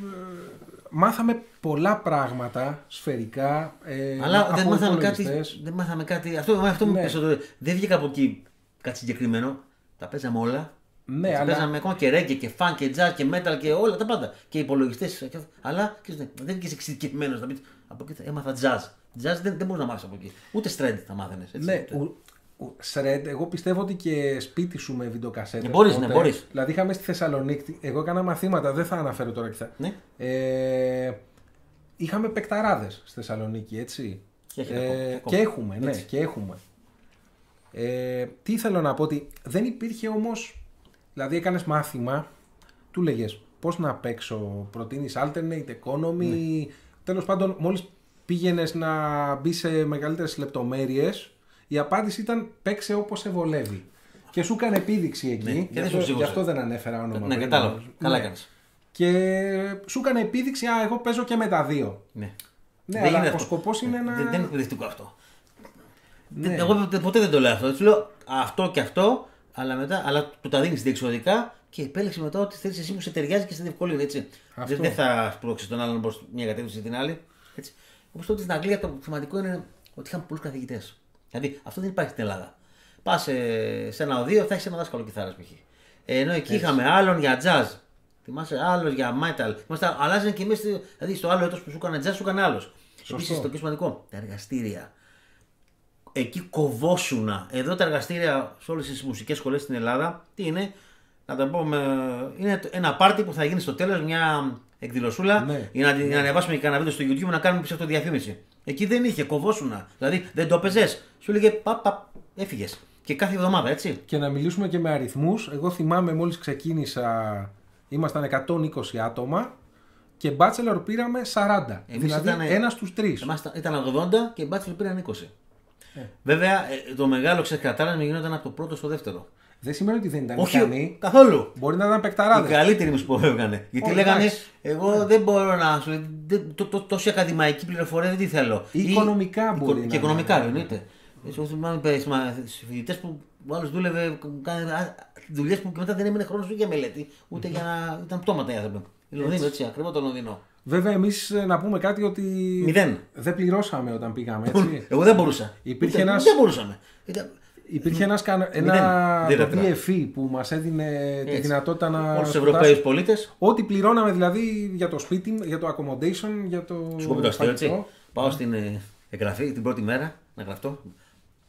μάθαμε πολλά πράγματα σφαιρικά. Ε, Αλλά από δεν μάθαμε, κάτι, υπολογιστές. δεν μάθαμε κάτι. Αυτό, αυτό μου Ναι. πες ότι δεν βγήκα από εκεί κάτι συγκεκριμένο. Τα παίζαμε όλα. Ναι, Έτσι, αλλά- Παίζαμε ακόμα και reggae και funk και jazz και metal και όλα τα πάντα. Και υπολογιστές. Αλλά ξέρεις, ναι, δεν βγήκες εξειδικευμένος. Να πεις, από εκεί θα- έμαθα jazz. Jazz δεν, δεν μπορεί να μάθει από εκεί. Ούτε strand θα μάθαινες. Ναι, ου- ου- Shred, εγώ πιστεύω ότι και σπίτι σου με βιντεοκασέτες. Ναι, μπορείς, ναι, τότε. μπορείς. Δηλαδή είχαμε στη Θεσσαλονίκη, εγώ έκανα μαθήματα, δεν θα αναφέρω τώρα και θα. Ναι. Ε, είχαμε πεκταράδες στη Θεσσαλονίκη, έτσι. Και έχετε ακόμα, ε, ακόμα. και έχουμε, ναι, Έτσι. και έχουμε. Ε, τι θέλω να πω, ότι δεν υπήρχε όμως, δηλαδή έκανες μάθημα, του λέγες πώς να παίξω, προτείνεις alternate, economy, Ναι. τέλος πάντων μόλις πήγαινες να μπει σε μεγαλύτερες λεπτομέρειες, η απάντηση ήταν παίξε όπως σε βολεύει. Και σου έκανε επίδειξη εκεί, Ναι, και γι, δεν αυτό, σου εξηγούσε. γι' αυτό δεν ανέφερα όνομα. Ναι, προηγουμένως. κατάλαβα. Καλά Ναι. έκανες. Και σου έκανε επίδειξη, α, εγώ παίζω και με τα δύο. Ναι. Ναι, Δεν αλλά είναι ο αυτό. σκοπός είναι να... Δεν, δεν είναι εκπαιδευτικό αυτό. Ναι. Δεν- Εγώ ποτέ- ποτέ δεν το λέω αυτό. Του λέω αυτό και αυτό, αλλά μετά αλλά του τα δίνεις διεξοδικά και επέλεξε μετά ότι θέλεις εσύ που σε ταιριάζει και σε διευκολύνει. Έτσι. Αυτό. Δεν, δεν θα σπρώξεις τον άλλον προς μια κατεύθυνση ή την άλλη. Έτσι. Όπως τότε στην Αγγλία το σημαντικό είναι ότι είχαν πολλούς καθηγητές. Δηλαδή αυτό δεν υπάρχει στην Ελλάδα. Πας σε, σε ένα οδείο, θα έχεις ένα δάσκαλο κιθάρας π.χ. Ε, Ενώ εκεί είχαμε άλλον για jazz. Θυμάσαι άλλο για metal. Θυμάσαι, αλλάζανε και εμείς. Δηλαδή στο άλλο έτος που σου έκανε jazz, σου έκανε άλλος. Επίσης το πιο σημαντικό, τα εργαστήρια εκεί κοβόσουνα. Εδώ τα εργαστήρια σε όλες τις μουσικές σχολές στην Ελλάδα, τι είναι, να το πούμε, είναι ένα πάρτι που θα γίνει στο τέλος, μια εκδηλωσούλα, Ναι. για, να, για να ανεβάσουμε και κανένα βίντεο στο YouTube να κάνουμε ψευτοδιαφήμιση. Εκεί δεν είχε, κοβόσουνα. Δηλαδή δεν το έπαιζες. Σου έλεγε παπ, παπ, έφυγες. Και κάθε εβδομάδα, έτσι. Και να μιλήσουμε και με αριθμούς. Εγώ θυμάμαι μόλις ξεκίνησα, ήμασταν 120 άτομα και bachelor πήραμε 40. Εμείς δηλαδή ήτανε- ένας στους τρεις. Εμάς ήταν- ήταν 80 και οι Bachelor πήραν 20. Βέβαια, ε, το μεγάλο ξεκρατάραμε γινόταν από το πρώτο στο δεύτερο. Δεν σημαίνει ότι δεν ήταν Όχι, ικανοί. καθόλου. Μπορεί να ήταν Οι παικταράδες. καλύτεροι μου που έβγανε. Γιατί Ω, λέγανε, εντάξει. εγώ δεν μπορώ να σου. δεν- το- το- Τόση ακαδημαϊκή πληροφορία δεν τη θέλω. Ή οικονομικά μπορεί οικο- να Και οικονομικά είναι. εννοείται. Έτσι, Εγώ θυμάμαι φοιτητές που ο άλλος δούλευε, κάνει δουλειές που και μετά δεν έμεινε χρόνος ούτε για μελέτη, ούτε για να. ήταν πτώματα οι άνθρωποι. Η Λονδίνο, έτσι, ακριβώ το Λονδίνο. Βέβαια εμείς ε, να πούμε κάτι ότι Μηδέν. δεν πληρώσαμε όταν πήγαμε έτσι. Εγώ δεν μπορούσα. Υπήρχε Ούτε- ένας- Δεν μπορούσαμε. Ήταν- Υπήρχε ένας, κανα- Μηδέν. ένα Δεν το έπρεπε. DFE που μας έδινε τη Έτσι. δυνατότητα να Όλους τους σπουδάσουμε. Ευρωπαίους πολίτες. Ό,τι πληρώναμε δηλαδή για το σπίτι, για το accommodation, για το Σου πω το αστείο, έτσι. φαγητό. Πάω στην ε, εγγραφή την πρώτη μέρα να γραφτώ.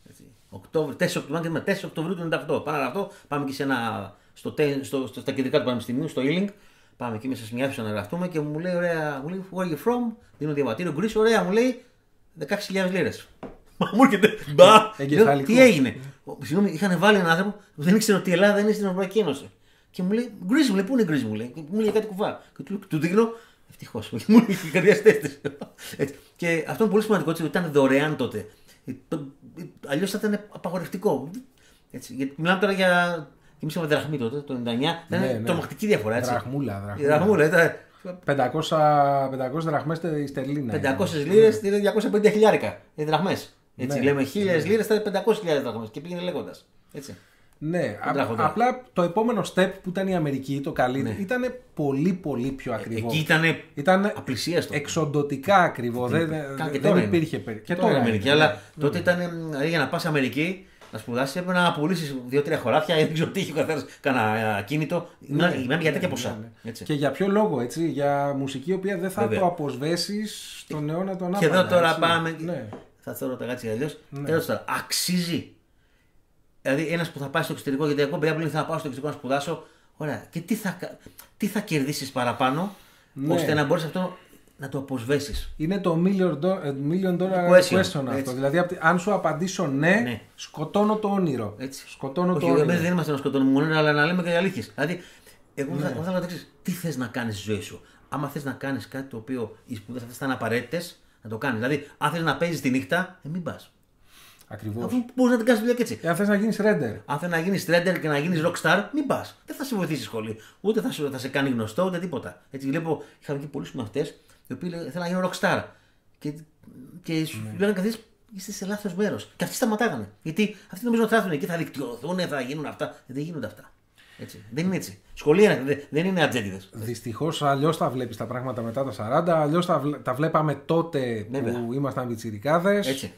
Έτσι. Οκτώβρη, 4 Οκτωβρίου, με 4 Οκτωβρίου του 98. Πάμε να γραφτώ. Πάμε και σε ένα, στο, τε- στο, στο, στα κεντρικά του Πανεπιστημίου, στο Ealing. Πάμε εκεί μέσα σε μια αίθουσα να γραφτούμε και μου λέει, ωραία, μου λέει, where are you from? Δίνω διαβατήριο, Greece, ωραία, μου λέει, 16.000 λίρες. Μα μου έρχεται, μπα! εγκεφαλικό. Λέω, Τι έγινε; Ο- Συγγνώμη, είχαν βάλει έναν άνθρωπο που δεν ήξερε ότι η Ελλάδα δεν είναι στην Ευρωπαϊκή Ένωση. Και μου λέει, Greece, μου λέει, πού είναι Greece, μου λέει; Και μου λέει κάτι κουβά. Και του, του δείχνω, ευτυχώς. Μου λέει, η καρδιά στέστησε. Έτσι. Και αυτό είναι πολύ σημαντικό, έτσι, ότι ήταν δωρεάν τότε. Αλλιώς θα ήταν απαγορευτικό. Έτσι, γιατί μιλάμε τώρα για. Και εμείς είχαμε δραχμή τότε, το 99. Ήταν Ναι, ναι. τρομακτική διαφορά. Έτσι. Δραχμούλα, Η δραχμούλα. δραχμούλα ήταν 500, 500 δραχμές στη Στερλίνα. 500 λίρες, είναι 250 χιλιάρικα. Οι δραχμές. Έτσι, Ναι. λέμε 1000 λίρες, ήταν 500.000 δραχμέ και πήγαινε λέγοντας. Έτσι. Ναι, Τον α- τράχοντα. απλά το επόμενο step που ήταν η Αμερική, το καλύτερο, ήταν πολύ πολύ πιο ακριβό. Ναι. Εκεί ήταν Ήταν απλησίαστο. εξοντοτικά ακριβό. Δεν, Καν και δεν, τώρα δεν είναι. υπήρχε περί- Και τώρα είναι Αμερική. είναι, Αλλά ναι. τότε ήταν. Δηλαδή για να πας Αμερική να σπουδάσεις έπρεπε να πουλήσεις δύο-τρία χωράφια ή δεν ξέρω τι είχε ο καθένας. Κάνα κίνητο. Ναι, Μιλάμε για τέτοια ναι, ποσά. ναι, ναι. Έτσι. Και για ποιο λόγο, έτσι, για μουσική η οποία δεν θα Βέβαια. το αποσβέσεις στον αιώνα τον Και εδώ άπαντα, τώρα έτσι. πάμε. Ναι. Θα θέλω τα γάτια αλλιώς. Ναι. Τέλος τώρα, αξίζει. Δηλαδή, ένας που θα πάει στο εξωτερικό, γιατί εγώ παιδιά που θα πάω στο εξωτερικό να σπουδάσω, ωραία. Και τι θα, κα- τι θα κερδίσεις παραπάνω, Ναι. ώστε να μπορείς αυτό να το αποσβέσεις; Είναι το million, do- ε, million dollar Question, question, αυτό. έτσι. Δηλαδή, απ' τη- αν σου απαντήσω ναι, Ναι. σκοτώνω το όνειρο. Έτσι. Σκοτώνω Όχι, το όνειρο. εμείς δεν είμαστε να σκοτώνουμε μόνο, αλλά να λέμε και αλήθειες. Δηλαδή, εγώ θα, εγώ θα λέω το εξής. Τι θες να κάνεις στη ζωή σου; Άμα θες να κάνεις κάτι το οποίο οι σπουδές αυτές θα είναι απαραίτητες, να το κάνεις. Δηλαδή, αν θες να παίζεις τη νύχτα, ε, μην πας. Ακριβώς. Αφού μπορείς να την κάνεις δουλειά και έτσι. Αν θες να γίνεις render. Αν θέλει να γίνεις τρέντερ και να γίνεις rockstar, μην πας. Δεν θα σε βοηθήσει η σχολή. Ούτε θα, σου, θα σε κάνει γνωστό, ούτε τίποτα. Έτσι βλέπω, είχαμε και πολλούς σπουδαστέ οι οποίοι λέγανε, θέλουν να γίνουν rockstar. Και, και σου Ναι. λέγανε καθίσει, είστε σε λάθος μέρος. Και αυτοί σταματάγανε. Γιατί αυτοί νομίζουν ότι θα έρθουν εκεί, θα δικτυωθούν, θα γίνουν αυτά. Ε, Δεν γίνονται αυτά. Έτσι. Δεν είναι έτσι. Σχολεία είναι, δεν- δεν είναι ατζέντιδες. Δυστυχώς αλλιώς τα βλέπεις τα πράγματα μετά τα 40, αλλιώς τα, βλέ- τα βλέπαμε τότε Βέβαια. που ήμασταν πιτσιρικάδε. Έτσι.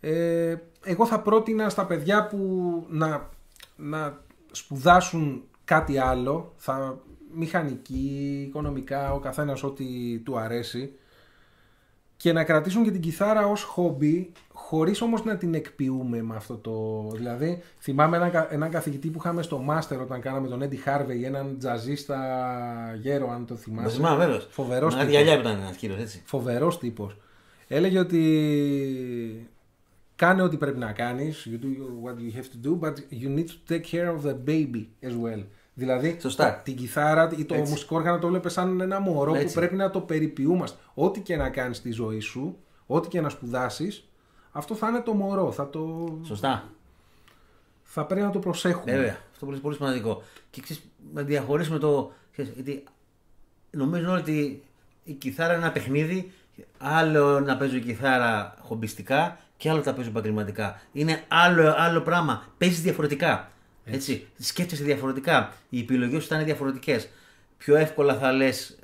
Ε, εγώ θα πρότεινα στα παιδιά που να, να σπουδάσουν κάτι άλλο, θα, μηχανική, οικονομικά, ο καθένας ό,τι του αρέσει και να κρατήσουν και την κιθάρα ως χόμπι χωρίς όμως να την εκποιούμε με αυτό το... Δηλαδή θυμάμαι έναν, κα- έναν καθηγητή που είχαμε στο μάστερ όταν κάναμε τον Eddie Harvey, έναν τζαζίστα γέρο αν το Το θυμάσαι. θυμάμαι βέβαια. Φοβερός Με τύπος. γυαλιά που ήταν ένας κύριος, έτσι. Φοβερός τύπος. Έλεγε ότι κάνε ό,τι πρέπει να κάνεις, you do what you have to do, but you need to take care of the baby as well. Δηλαδή, Σωστά. τα- την κιθάρα ή το Έτσι. μουσικό όργανο το βλέπεις σαν ένα μωρό Έτσι. που πρέπει να το περιποιούμαστε. Ό,τι και να κάνεις στη ζωή σου, ό,τι και να σπουδάσεις, αυτό θα είναι το μωρό. Θα, το... Σωστά. θα πρέπει να το προσέχουμε. Βέβαια. Αυτό είναι πολύ σημαντικό. Και ξέρεις, να διαχωρίσουμε το. ξέρεις, Γιατί νομίζουν όλοι ότι η κιθάρα είναι ένα παιχνίδι. Άλλο να παίζω κιθάρα χομπιστικά και άλλο τα παίζω επαγγελματικά. Είναι άλλο, άλλο πράγμα. Παίζεις διαφορετικά. Έτσι. Σκέφτεσαι διαφορετικά. Οι επιλογές σου θα είναι διαφορετικές. Πιο εύκολα θα λες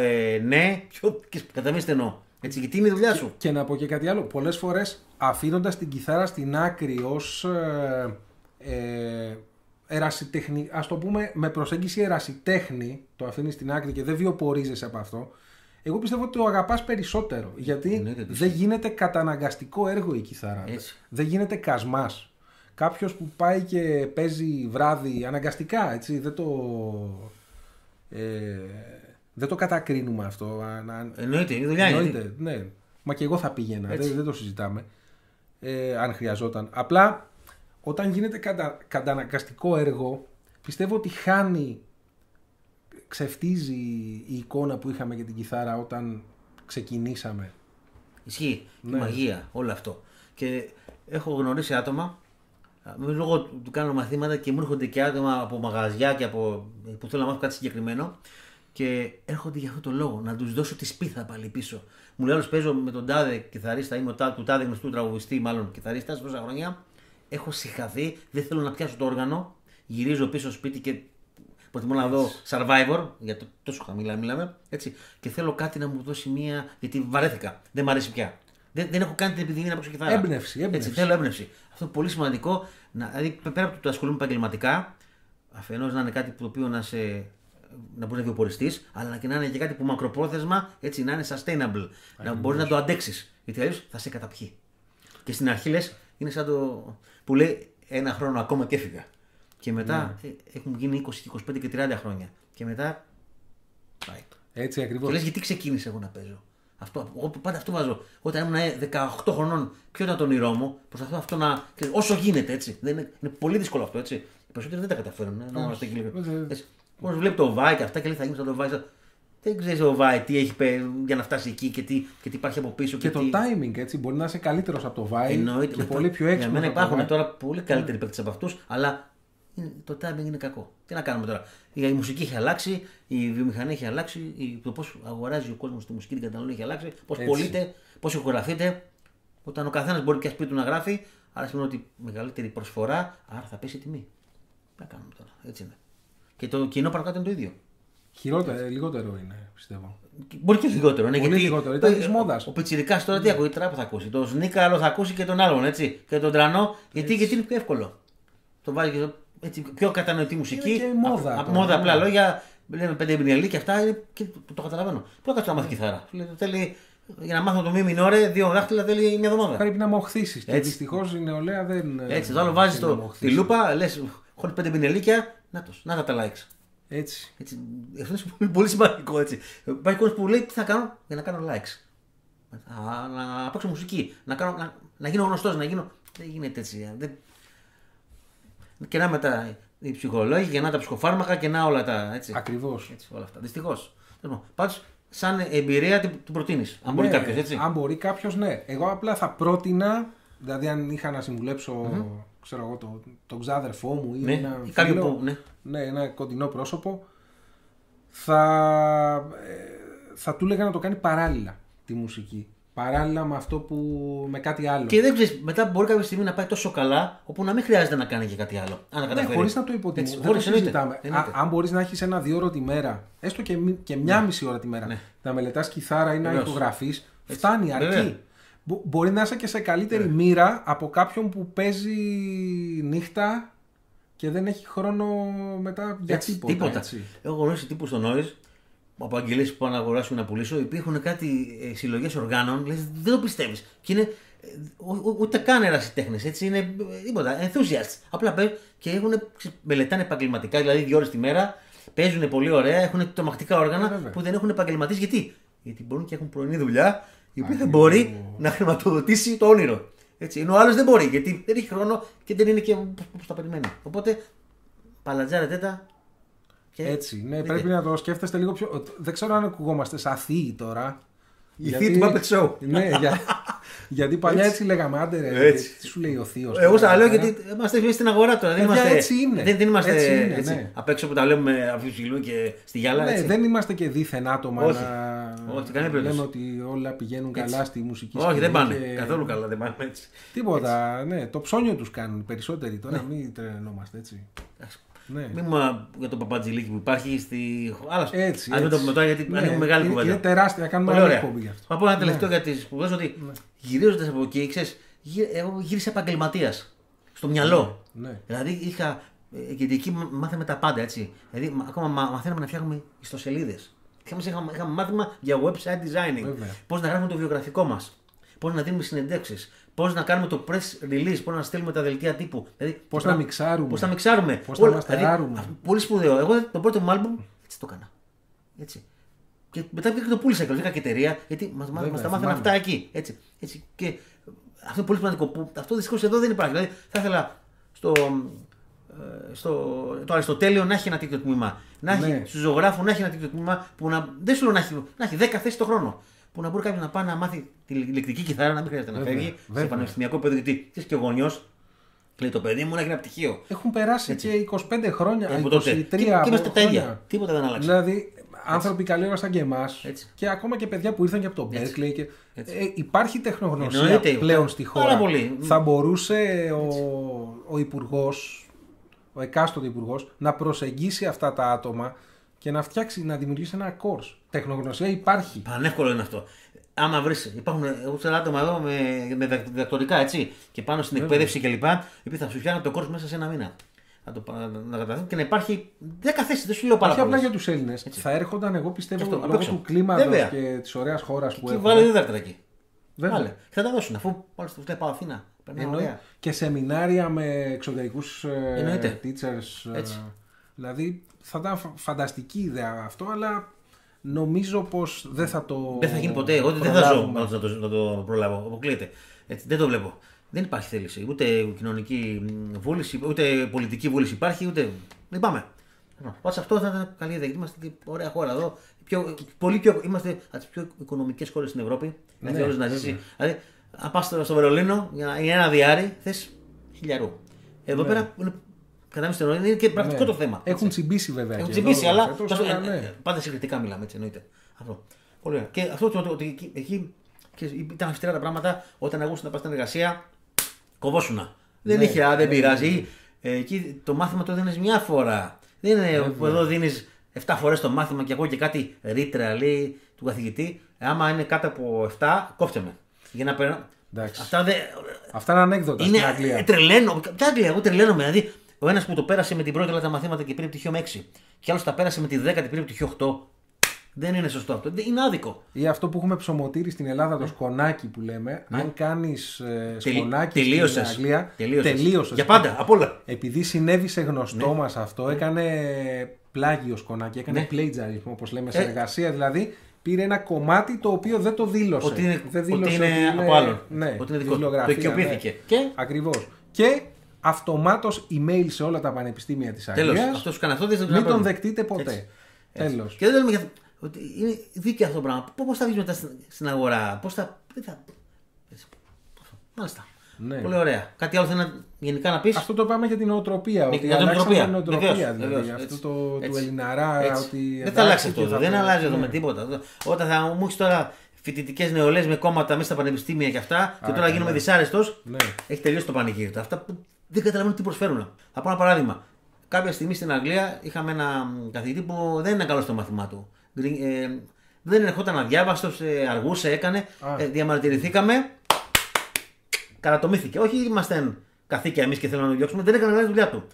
ε, ναι, πιο, και κατά μία εννοώ. Έτσι, γιατί είναι η δουλειά σου; Και να πω και κάτι άλλο. Πολλές φορές αφήνοντας την κιθάρα στην άκρη ως ε, ε, ερασιτέχνη, ας το πούμε με προσέγγιση ερασιτέχνη, το αφήνεις στην άκρη και δεν βιοπορίζεσαι από αυτό, εγώ πιστεύω ότι το αγαπάς περισσότερο. Γιατί Εννοείται ότι δεν γίνεται καταναγκαστικό έργο η κιθάρα. Έτσι. Δεν γίνεται κασμάς. Κάποιος που πάει και παίζει βράδυ αναγκαστικά, έτσι, δεν το... Ε, δεν το κατακρίνουμε αυτό. Αν- αν- Εννοείται, η δουλειά είναι. Εννοείται, ναι. Μα και εγώ θα πήγαινα, Έτσι. δεν, δεν το συζητάμε. Ε, αν χρειαζόταν. Απλά όταν γίνεται κατα, καταναγκαστικό έργο, πιστεύω ότι χάνει, ξεφτίζει η εικόνα που είχαμε για την κιθάρα όταν ξεκινήσαμε. Ισχύει. Ναι. Η μαγεία, όλο αυτό. Και έχω γνωρίσει άτομα, α, με λόγω του του κάνω μαθήματα και μου έρχονται και άτομα από μαγαζιά και από, που θέλω να μάθω κάτι συγκεκριμένο και έρχονται για αυτό το λόγο, να τους δώσω τη σπίθα πάλι πίσω. Μου λέει άλλος παίζω με τον τάδε κιθαρίστα, είμαι ο τάδε, του τάδε γνωστού τραγουδιστή, μάλλον κιθαρίστας, τόσα χρόνια. Έχω συγχαθεί, δεν θέλω να πιάσω το όργανο, γυρίζω πίσω στο σπίτι και προτιμώ να δω survivor, για το τόσο χαμηλά μιλάμε, έτσι, και θέλω κάτι να μου δώσει μία, γιατί βαρέθηκα, δεν μ' αρέσει πια. Δεν, δεν έχω κάνει την επιδημία να παίξω κιθάρα. Έμπνευση, έμπνευση. Έτσι, θέλω έμπνευση. Αυτό είναι πολύ σημαντικό. Να, δηλαδή, πέρα από το ότι ασχολούμαι επαγγελματικά, αφενός να είναι κάτι που το οποίο να, σε, να μπορεί να βιοποριστεί, αλλά και να είναι και κάτι που μακροπρόθεσμα έτσι, να είναι sustainable. Να μπορείς να το αντέξεις. Γιατί αλλιώς θα σε καταπιεί. Και στην αρχή λες, είναι σαν το που λέει ένα χρόνο ακόμα και έφυγα. Και μετά Ναι. ε, έχουν γίνει 20, 25 και 30 χρόνια. Και μετά πάει. Έτσι ακριβώς. Και λες, γιατί ξεκίνησα εγώ να παίζω; Αυτό, εγώ πάντα αυτό βάζω. Όταν ήμουν ε, 18 χρονών, ποιο ήταν το όνειρό μου, προσπαθώ αυτό να. ξέρεις, όσο γίνεται έτσι. Δεν είναι, είναι πολύ δύσκολο αυτό έτσι. Οι περισσότεροι δεν τα καταφέρουν. ε, Να είμαστε εκεί λίγο. Ε, Έτσι. Μόνο βλέπει το Βάι και αυτά και λέει θα γίνει σαν το Βάι. σαν- Δεν ξέρεις ο Βάι τι έχει πέ- για να φτάσει εκεί και τι, και τι υπάρχει από πίσω. Και το τι... timing, έτσι, μπορεί να είσαι καλύτερος από το Βάι Εννοείται. και Με- πολύ πιο Για έξυπνος μένα από το υπάρχουν Vai. τώρα πολύ καλύτεροι παίκτες από αυτούς, αλλά είναι- το timing είναι κακό. Τι να κάνουμε τώρα. Η, η μουσική έχει αλλάξει, η βιομηχανία έχει αλλάξει, η, το πώς αγοράζει ο κόσμος τη μουσική, την καταναλώνει έχει αλλάξει, πώς Έτσι. πωλείται, πώς ηχογραφείται. Όταν ο καθένας μπορεί πια σπίτι του να γράφει, άρα σημαίνει ότι μεγαλύτερη προσφορά, άρα θα πέσει η τιμή. Τι να κάνουμε τώρα, έτσι είναι. Και το κοινό παρακάτω είναι το ίδιο. Χειρότερο, ε, λιγότερο είναι, πιστεύω. Μπορεί και λιγότερο. Ναι, Πολύ γιατί λιγότερο, ήταν της ο- μόδας. Ο Πιτσυρικά τώρα τι ακούει, τράπ θα ακούσει. Το Σνίκα άλλο θα ακούσει και τον άλλον, έτσι. Και τον Τρανό, γιατί, γιατί είναι πιο εύκολο. Το βάζει και το, έτσι, πιο κατανοητή μουσική. Είναι και μόδα Α- α- τώρα, μόδα, απλά ναι. λόγια. Λέμε πέντε μηνιαλί και αυτά είναι, και το, το καταλαβαίνω. Πού κάτσε να μάθει κιθάρα; Σου λέει, θέλει, για να μάθω το μη μινόρε, δύο δάχτυλα θέλει μια εβδομάδα. Πρέπει να μοχθήσεις. Και Έτσι. δυστυχώς η νεολαία δεν. ε, Έτσι, το άλλο βάζεις θέλει να τη μοχθήσεις. λούπα, λες, χωρίς πέντε μηνιαλίκια, να, τους, να τα τα likes. Έτσι. Έτσι, αυτό είναι πολύ, πολύ σημαντικό έτσι. Υπάρχει κόσμος που λέει τι θα κάνω για να κάνω likes. Α, να παίξω μουσική, να, κάνω, να, να γίνω γνωστός, να γίνω. Δεν γίνεται έτσι. ε, Δεν... Και να μετά οι ψυχολόγοι, και να τα ψυχοφάρμακα και να όλα τα. Έτσι, Ακριβώς. έτσι όλα αυτά. Δυστυχώς. Πάντως, σαν εμπειρία την, την προτείνεις. Αν μπορεί κάποιος, έτσι. Ναι, Αν μπορεί κάποιος, ναι. Εγώ απλά θα πρότεινα, δηλαδή αν είχα να συμβουλεψω ξέρω εγώ, το, τον ξάδερφό μου ή Ναι, ένα ή κάποιον φίλο, που- ναι. ναι, ένα κοντινό πρόσωπο, θα, ε, θα του έλεγα να το κάνει παράλληλα τη μουσική. Παράλληλα με αυτό που. με κάτι άλλο. Και δεν ξέρεις, μετά μπορεί κάποια στιγμή να πάει τόσο καλά, όπου να μην χρειάζεται να κάνει και κάτι άλλο. Αν Ναι, καταφέρεις. χωρίς να το υποτιμώ. Έτσι, Δεν χωρίς, το εννοείται. συζητάμε. Εννοείται. Α- αν μπορείς να έχεις ένα δύο ώρο τη μέρα, έστω και, μη- και μια μισή ώρα τη μέρα, Ναι. να μελετάς κιθάρα ή να Βεβαίως. ηχογραφείς, φτάνει, αρκεί. Βέβαια. Μπο- Μπορεί να είσαι και σε καλύτερη μοίρα από κάποιον που παίζει νύχτα και δεν έχει χρόνο μετά για Έτσι, τίποτα. τίποτα. έτσι. Έχω γνωρίσει τύπους στο Noise από αγγελίες που πάνε να αγοράσουν να πουλήσω. Υπήρχαν κάτι ε, συλλογές οργάνων, λες, δεν το πιστεύεις. Και είναι ε, ο- ο- ούτε καν ερασιτέχνες, έτσι είναι ε, τίποτα. Enthusiasts. Απλά παίζουν και έχουν, ξε- μελετάνε επαγγελματικά, δηλαδή δύο ώρες τη μέρα. Παίζουν πολύ ωραία, έχουν τρομακτικά όργανα Ε, βέβαια. που δεν έχουν επαγγελματίες. Γιατί; Γιατί μπορούν και έχουν πρωινή δουλειά η οποία δεν μπορεί να χρηματοδοτήσει το όνειρο. Έτσι. Ενώ ο άλλος δεν μπορεί γιατί δεν έχει χρόνο και δεν είναι και όπω τα περιμένει. Οπότε παλατζάρετε τα. και Έτσι, ναι, δείτε. πρέπει να το σκέφτεστε λίγο πιο. Δεν ξέρω αν ακουγόμαστε σαν θείοι τώρα. Η θεία του Muppet Show. Ναι, για... γιατί παλιά έτσι, λέγαμε, άντε ρε, Έτσι. τι σου λέει ο θείος. Εγώ στα λέω γιατί είμαστε μέσα στην αγορά τώρα. Δεν Παιδιά, είμαστε, έτσι είναι. Δεν, δεν είμαστε Έτσι είναι, έτσι, ναι. απ' έξω που τα λέμε αφιψηλού και στη γυάλα. Ναι, έτσι. δεν είμαστε και δίθεν άτομα Όχι. να Όχι, καμία περίπτωση. λέμε ότι όλα πηγαίνουν Έτσι. καλά στη μουσική Όχι, σκηνή δεν πάνε. και- Καθόλου καλά δεν πάνε έτσι. Τίποτα, ναι, το ψώνιο τους κάνουν περισσότεροι τώρα, μην τρελαινόμαστε έτσι. Ναι. Μην μου για το παπατζηλίκι που υπάρχει στη. Άλλα σου. Έτσι, Ας μην το έτσι. πούμε τώρα γιατί Ναι, ανοίγουμε μεγάλη είναι- κουβέντα. Είναι τεράστια, κάνουμε Πολύ άλλη ωραία. εκπομπή γι' αυτό. Θα πω ένα τελευταίο για τις σπουδέ ότι γυρίζοντας από εκεί, ξέρεις, εγώ γύρισα επαγγελματίας. Στο μυαλό. Ναι. Δηλαδή είχα. ε, Γιατί εκεί μ- μάθαμε τα πάντα έτσι. Δηλαδή μα- ακόμα μα- μαθαίναμε να φτιάχνουμε ιστοσελίδες. Είχαμε, είχαμε, είχαμε μάθημα για website designing. Βέβαια. Πώς να γράφουμε το βιογραφικό μας. Πώς να δίνουμε συνεντεύξεις. Πώς να κάνουμε το press release. Πώς να στείλουμε τα δελτία τύπου. Δηλαδή, Πώς να μιξάρουμε. Πώς να μιξάρουμε. Πώς να Όλα- μαστεράρουμε. δηλαδή, αυτό- πολύ σπουδαίο. Εγώ το πρώτο μου album έτσι το έκανα. Έτσι. Και μετά πήγα και το πούλησα και βρήκα και εταιρεία γιατί μα Βέβαια, τα μάθανε θυμάμαι. αυτά εκεί. Έτσι. Έτσι. Και αυτό είναι πολύ σημαντικό. Που αυτό δυστυχώς εδώ δεν υπάρχει. Δηλαδή θα ήθελα στο, ε, στο το Αριστοτέλειο να έχει ένα τέτοιο τμήμα. Να έχει Ναι. στους ζωγράφους να έχει ένα τέτοιο τμήμα που να, δεν σου λέω να έχει, να έχει 10 θέσεις το χρόνο. Που να μπορεί κάποιος να πάει να μάθει τη ηλεκτρική κιθάρα, να μην χρειάζεται να Βέβαια, φεύγει σε βέβαια. πανεπιστημιακό παιδί. Γιατί είσαι και γονιός, λέει το παιδί μου να έχει ένα πτυχίο. Έχουν περάσει και 25 χρόνια, Ε, 23 από τότε. Και, και είμαστε τα χρόνια. ίδια. Τίποτα δεν άλλαξε. Δηλαδή, άνθρωποι καλοί ώρα σαν και εμάς Έτσι. και ακόμα και παιδιά που ήρθαν και από το Έτσι. Berkeley. Και... Έτσι. Ε, υπάρχει τεχνογνωσία Εννοείται, πλέον πάρα στη χώρα. πολύ. Θα μπορούσε ο, ο υπουργός, ο εκάστοτε υπουργός, να προσεγγίσει αυτά τα άτομα και να φτιάξει, να δημιουργήσει ένα course. Τεχνογνωσία υπάρχει. Πανεύκολο είναι αυτό. Άμα βρεις, υπάρχουν εγώ ξέρω άτομα εδώ με, με διδακ- διδακτορικά έτσι και πάνω στην εκπαίδευση κλπ. Οι οποίοι θα σου φτιάχνουν το κόρσο μέσα σε ένα μήνα. Να το πα- να καταθέτουν και να υπάρχει 10 θέσεις. Δεν σου λέω πάρα Όχι απλά πολλές. για τους Έλληνες. Θα έρχονταν, εγώ πιστεύω, Αυτό, απ' λόγω έξω. του κλίματος Βέβαια. και της ωραίας χώρας που Και έχουμε. βάλε δίδακτρα εκεί. Βέβαια. Βάλε. Και θα τα δώσουν αφού πάλι στο βλέπω Αθήνα. Περνάει Εννοεί. ωραία. Και σεμινάρια με εξωτερικούς Εννοείται. teachers. ε, Έτσι. Δηλαδή θα ήταν φα- φανταστική ιδέα αυτό, αλλά νομίζω πως δεν θα το. Δεν θα γίνει ποτέ. Εγώ δεν θα ζω προλάβουμε. να το, να το, να το προλάβω. Αποκλείεται. Έτσι, δεν το βλέπω. Δεν υπάρχει θέληση. Ούτε κοινωνική μ, βούληση, ούτε πολιτική βούληση υπάρχει, ούτε. Δεν πάμε. Πάντω αυτό θα ήταν καλή ιδέα. γιατί Είμαστε και ωραία χώρα εδώ. Πιο, πολύ πιο, είμαστε από τις πιο οικονομικές χώρες στην Ευρώπη. Ναι, Ναι, όλος να βέβαια. ζήσει. Δηλαδή, αν πας στο, στο Βερολίνο για, για ένα διάρρη, θες χιλιαρού. Εδώ πέρα είναι, κατά μισό είναι και πρακτικό Ναι. το θέμα. Έχουν τσιμπήσει βέβαια. Έχουν και τσιμπήσει, εδώ, αλλά φέτος, τόσο- αλλά ε, ναι. ε, πάντα συγκριτικά μιλάμε έτσι εννοείται. Αυτό. Πολύ ωραία. Και αυτό το, το, ότι εκεί, εκεί Και ήταν αυστηρά τα πράγματα όταν αγούσαν να πας στην εργασία, κοβόσουνα. Δεν Ναι, είχε, α, δεν ναι, πειράζει. Ε, εκεί το μάθημα το δίνεις μια φορά. Δεν είναι που εδώ δίνεις 7 φορές το μάθημα και εγώ και κάτι ρήτρα λέει του καθηγητή. Άμα είναι κάτω από 7, κόφτε με. Για να περνά. Εντάξει. Αυτά δεν. Αυτά είναι ανέκδοτα Είναι στην Αγγλία. ε, τρελαίνω. Ποια Αγγλία, εγώ τρελαίνομαι. Δηλαδή, ο ένας που το πέρασε με την πρώτη όλα τα μαθήματα και πήρε πτυχίο με 6, και άλλος τα πέρασε με τη 10 και πήρε πτυχίο 8. Δεν είναι σωστό αυτό. Δεν- Είναι άδικο. Ή αυτό που έχουμε ψωμοτήρι στην Ελλάδα, Ναι. το σκονάκι που λέμε. Αν κάνεις Τελει- σκονάκι στην τελείωσες. Αγγλία. Τελείωσες. τελείωσες. Για πάντα, απ' όλα. Επειδή συνέβη σε γνωστό Ναι. μας αυτό, έκανε πλάγιο σκονάκι, έκανε Ναι. plagiarism όπως λέμε σε Ε. εργασία. Δηλαδή πήρε ένα κομμάτι το οποίο δεν το δήλωσε. Ότι είναι- δεν ότι δήλωσε είναι από άλλον. Ναι, Ότι είναι δικό του. βιβλιογραφία, Το οικειοποιήθηκε. ναι. Και; Ακριβώς. Και αυτομάτως email σε όλα τα πανεπιστήμια της Τέλος. Αγγλίας. Αυτός σου κάνει αυτό δεν Μην ξαναπέμπει. τον δεκτείτε ποτέ. Έτσι. Έτσι. Τέλος. Και δεν λέμε για ότι είναι δίκαιο αυτό το πράγμα. Πώς θα βγεις μετά στην, στην αγορά, πώς θα. δεν θα... έτσι. Μάλιστα. Ναι. Πολύ ωραία. Κάτι άλλο θέλει να, γενικά να πεις; Αυτό το πάμε για την νοοτροπία. Ναι, ότι για την αλλάξαμε νοοτροπία. την νοοτροπία. Βεβαίως, δηλαδή, βεβαίως, αυτό έτσι. το, του Έτσι. Ελληναρά. Έτσι. Ότι δεν εντάξει θα αλλάξει και αυτό. εδώ. θα Δεν το- αλλάζει εδώ ναι. με τίποτα. Όταν θα μου έχεις τώρα φοιτητικές νεολαίε με κόμματα μέσα στα πανεπιστήμια και αυτά, και τώρα καλά. γίνομαι δυσάρεστος, Ναι. έχει τελειώσει το πανηγύρι. του. Αυτά που δεν καταλαβαίνω τι προσφέρουν. Θα πω ένα παράδειγμα. Κάποια στιγμή στην Αγγλία είχαμε ένα μ, καθηγητή που δεν είναι καλός στο μάθημά του. Γκρι- ε, δεν ερχόταν αδιάβαστο, αργούσε, έκανε. Α. Ε, διαμαρτυρηθήκαμε. Καρατομήθηκε. Όχι είμαστε καθήκια εμείς και θέλουμε να το διώξουμε. Δεν έκανε καλά τη δουλειά του.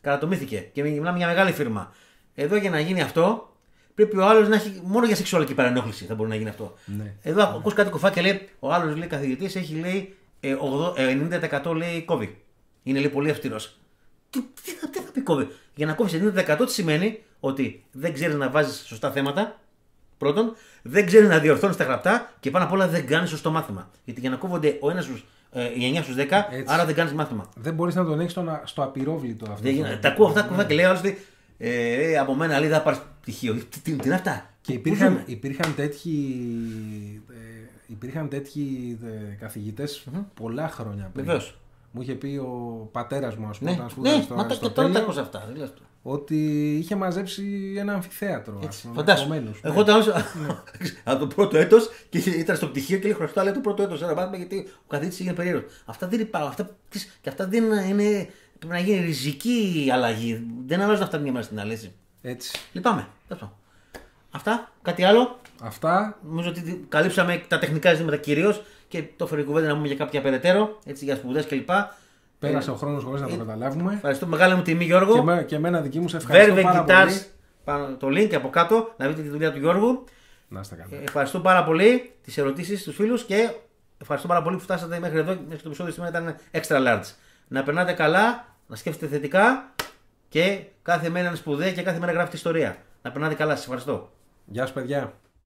Καρατομήθηκε. Και μιλάμε για μεγάλη φίρμα. Εδώ για να γίνει αυτό, πρέπει ο άλλος να έχει. Μόνο για σεξουαλική παρενόχληση θα μπορεί να γίνει αυτό. Ναι. Εδώ ακούς κάτι κουφά και λέει: Ο άλλος λέει καθηγητής έχει λέει ε, 80, ε, 90% λέει κόβει. Είναι λέει πολύ αυστηρός. Τι, τι, θα- τι θα πει κόβει; Για να κόβεις 90% τι σημαίνει ότι δεν ξέρεις να βάζεις σωστά θέματα. Πρώτον, δεν ξέρεις να διορθώνεις τα γραπτά και πάνω απ' όλα δεν κάνεις σωστό μάθημα. Γιατί για να κόβονται ο ένας στους ε, οι 9 στους 10, Έτσι. άρα δεν κάνεις μάθημα. Δεν μπορείς να τον έχεις στο, στο απειρόβλητο αυτό. Δεν γίνεται. Τα ακούω αυτά κουφά και λέει ο άλλος, λέει, ε, ε, από μένα λέει θα πάρεις πτυχίο. Τι, τι, τι είναι αυτά; Και Πού υπήρχαν, ζούμε; υπήρχαν τέτοιοι, ε, υπήρχαν τέτοιοι ε, καθηγητές πολλά χρόνια πριν. Βεβαίως. Μου είχε πει ο πατέρας μου, ας πούμε, Ναι, όταν σπούδαζε ναι, στο μα τα- και τώρα τα Αριστοτέλειο, ακούσα αυτά. δεν λες το. ότι είχε μαζέψει ένα αμφιθέατρο. ας πούμε, Φαντάσου. επομένως, Εγώ ναι. ήταν άλλος- από το πρώτο έτος και είχε- ήταν στο πτυχίο και λέει χρωστά λέει το πρώτο έτο ένα μάθημα γιατί ο καθηγητής έγινε περίεργος. Αυτά δεν υπάρχουν. Αυτά, τις- και αυτά δεν είναι. Πρέπει να γίνει ριζική αλλαγή. Δεν αλλάζουν αυτά μια μέρα στην άλλη. έτσι. Έτσι. Λυπάμαι. Τέλος πάντων. Αυτά. Κάτι άλλο; Αυτά. Νομίζω ότι καλύψαμε τα τεχνικά ζητήματα κυρίως και το έφερε η κουβέντα να πούμε για κάποια περαιτέρω έτσι, για σπουδές κλπ. Πέρασε ο χρόνος χωρίς να το ε, καταλάβουμε. Ευχαριστώ. Μεγάλη μου τιμή, Γιώργο. Και, με, και εμένα δική μου σε ευχαριστώ Verve πάρα Guitars. πολύ. Πάνω το link από κάτω να δείτε τη δουλειά του Γιώργου. Να είστε καλά. Ε, Ευχαριστώ πάρα πολύ τις ερωτήσεις του φίλους και ευχαριστώ πάρα πολύ που φτάσατε μέχρι εδώ. Μέχρι το επεισόδιο σήμερα ήταν extra large. Να περνάτε καλά, να σκέφτετε θετικά και κάθε μέρα είναι σπουδαία και κάθε μέρα γράφετε ιστορία. Να περνάτε καλά, σας ευχαριστώ. Γεια σου παιδιά.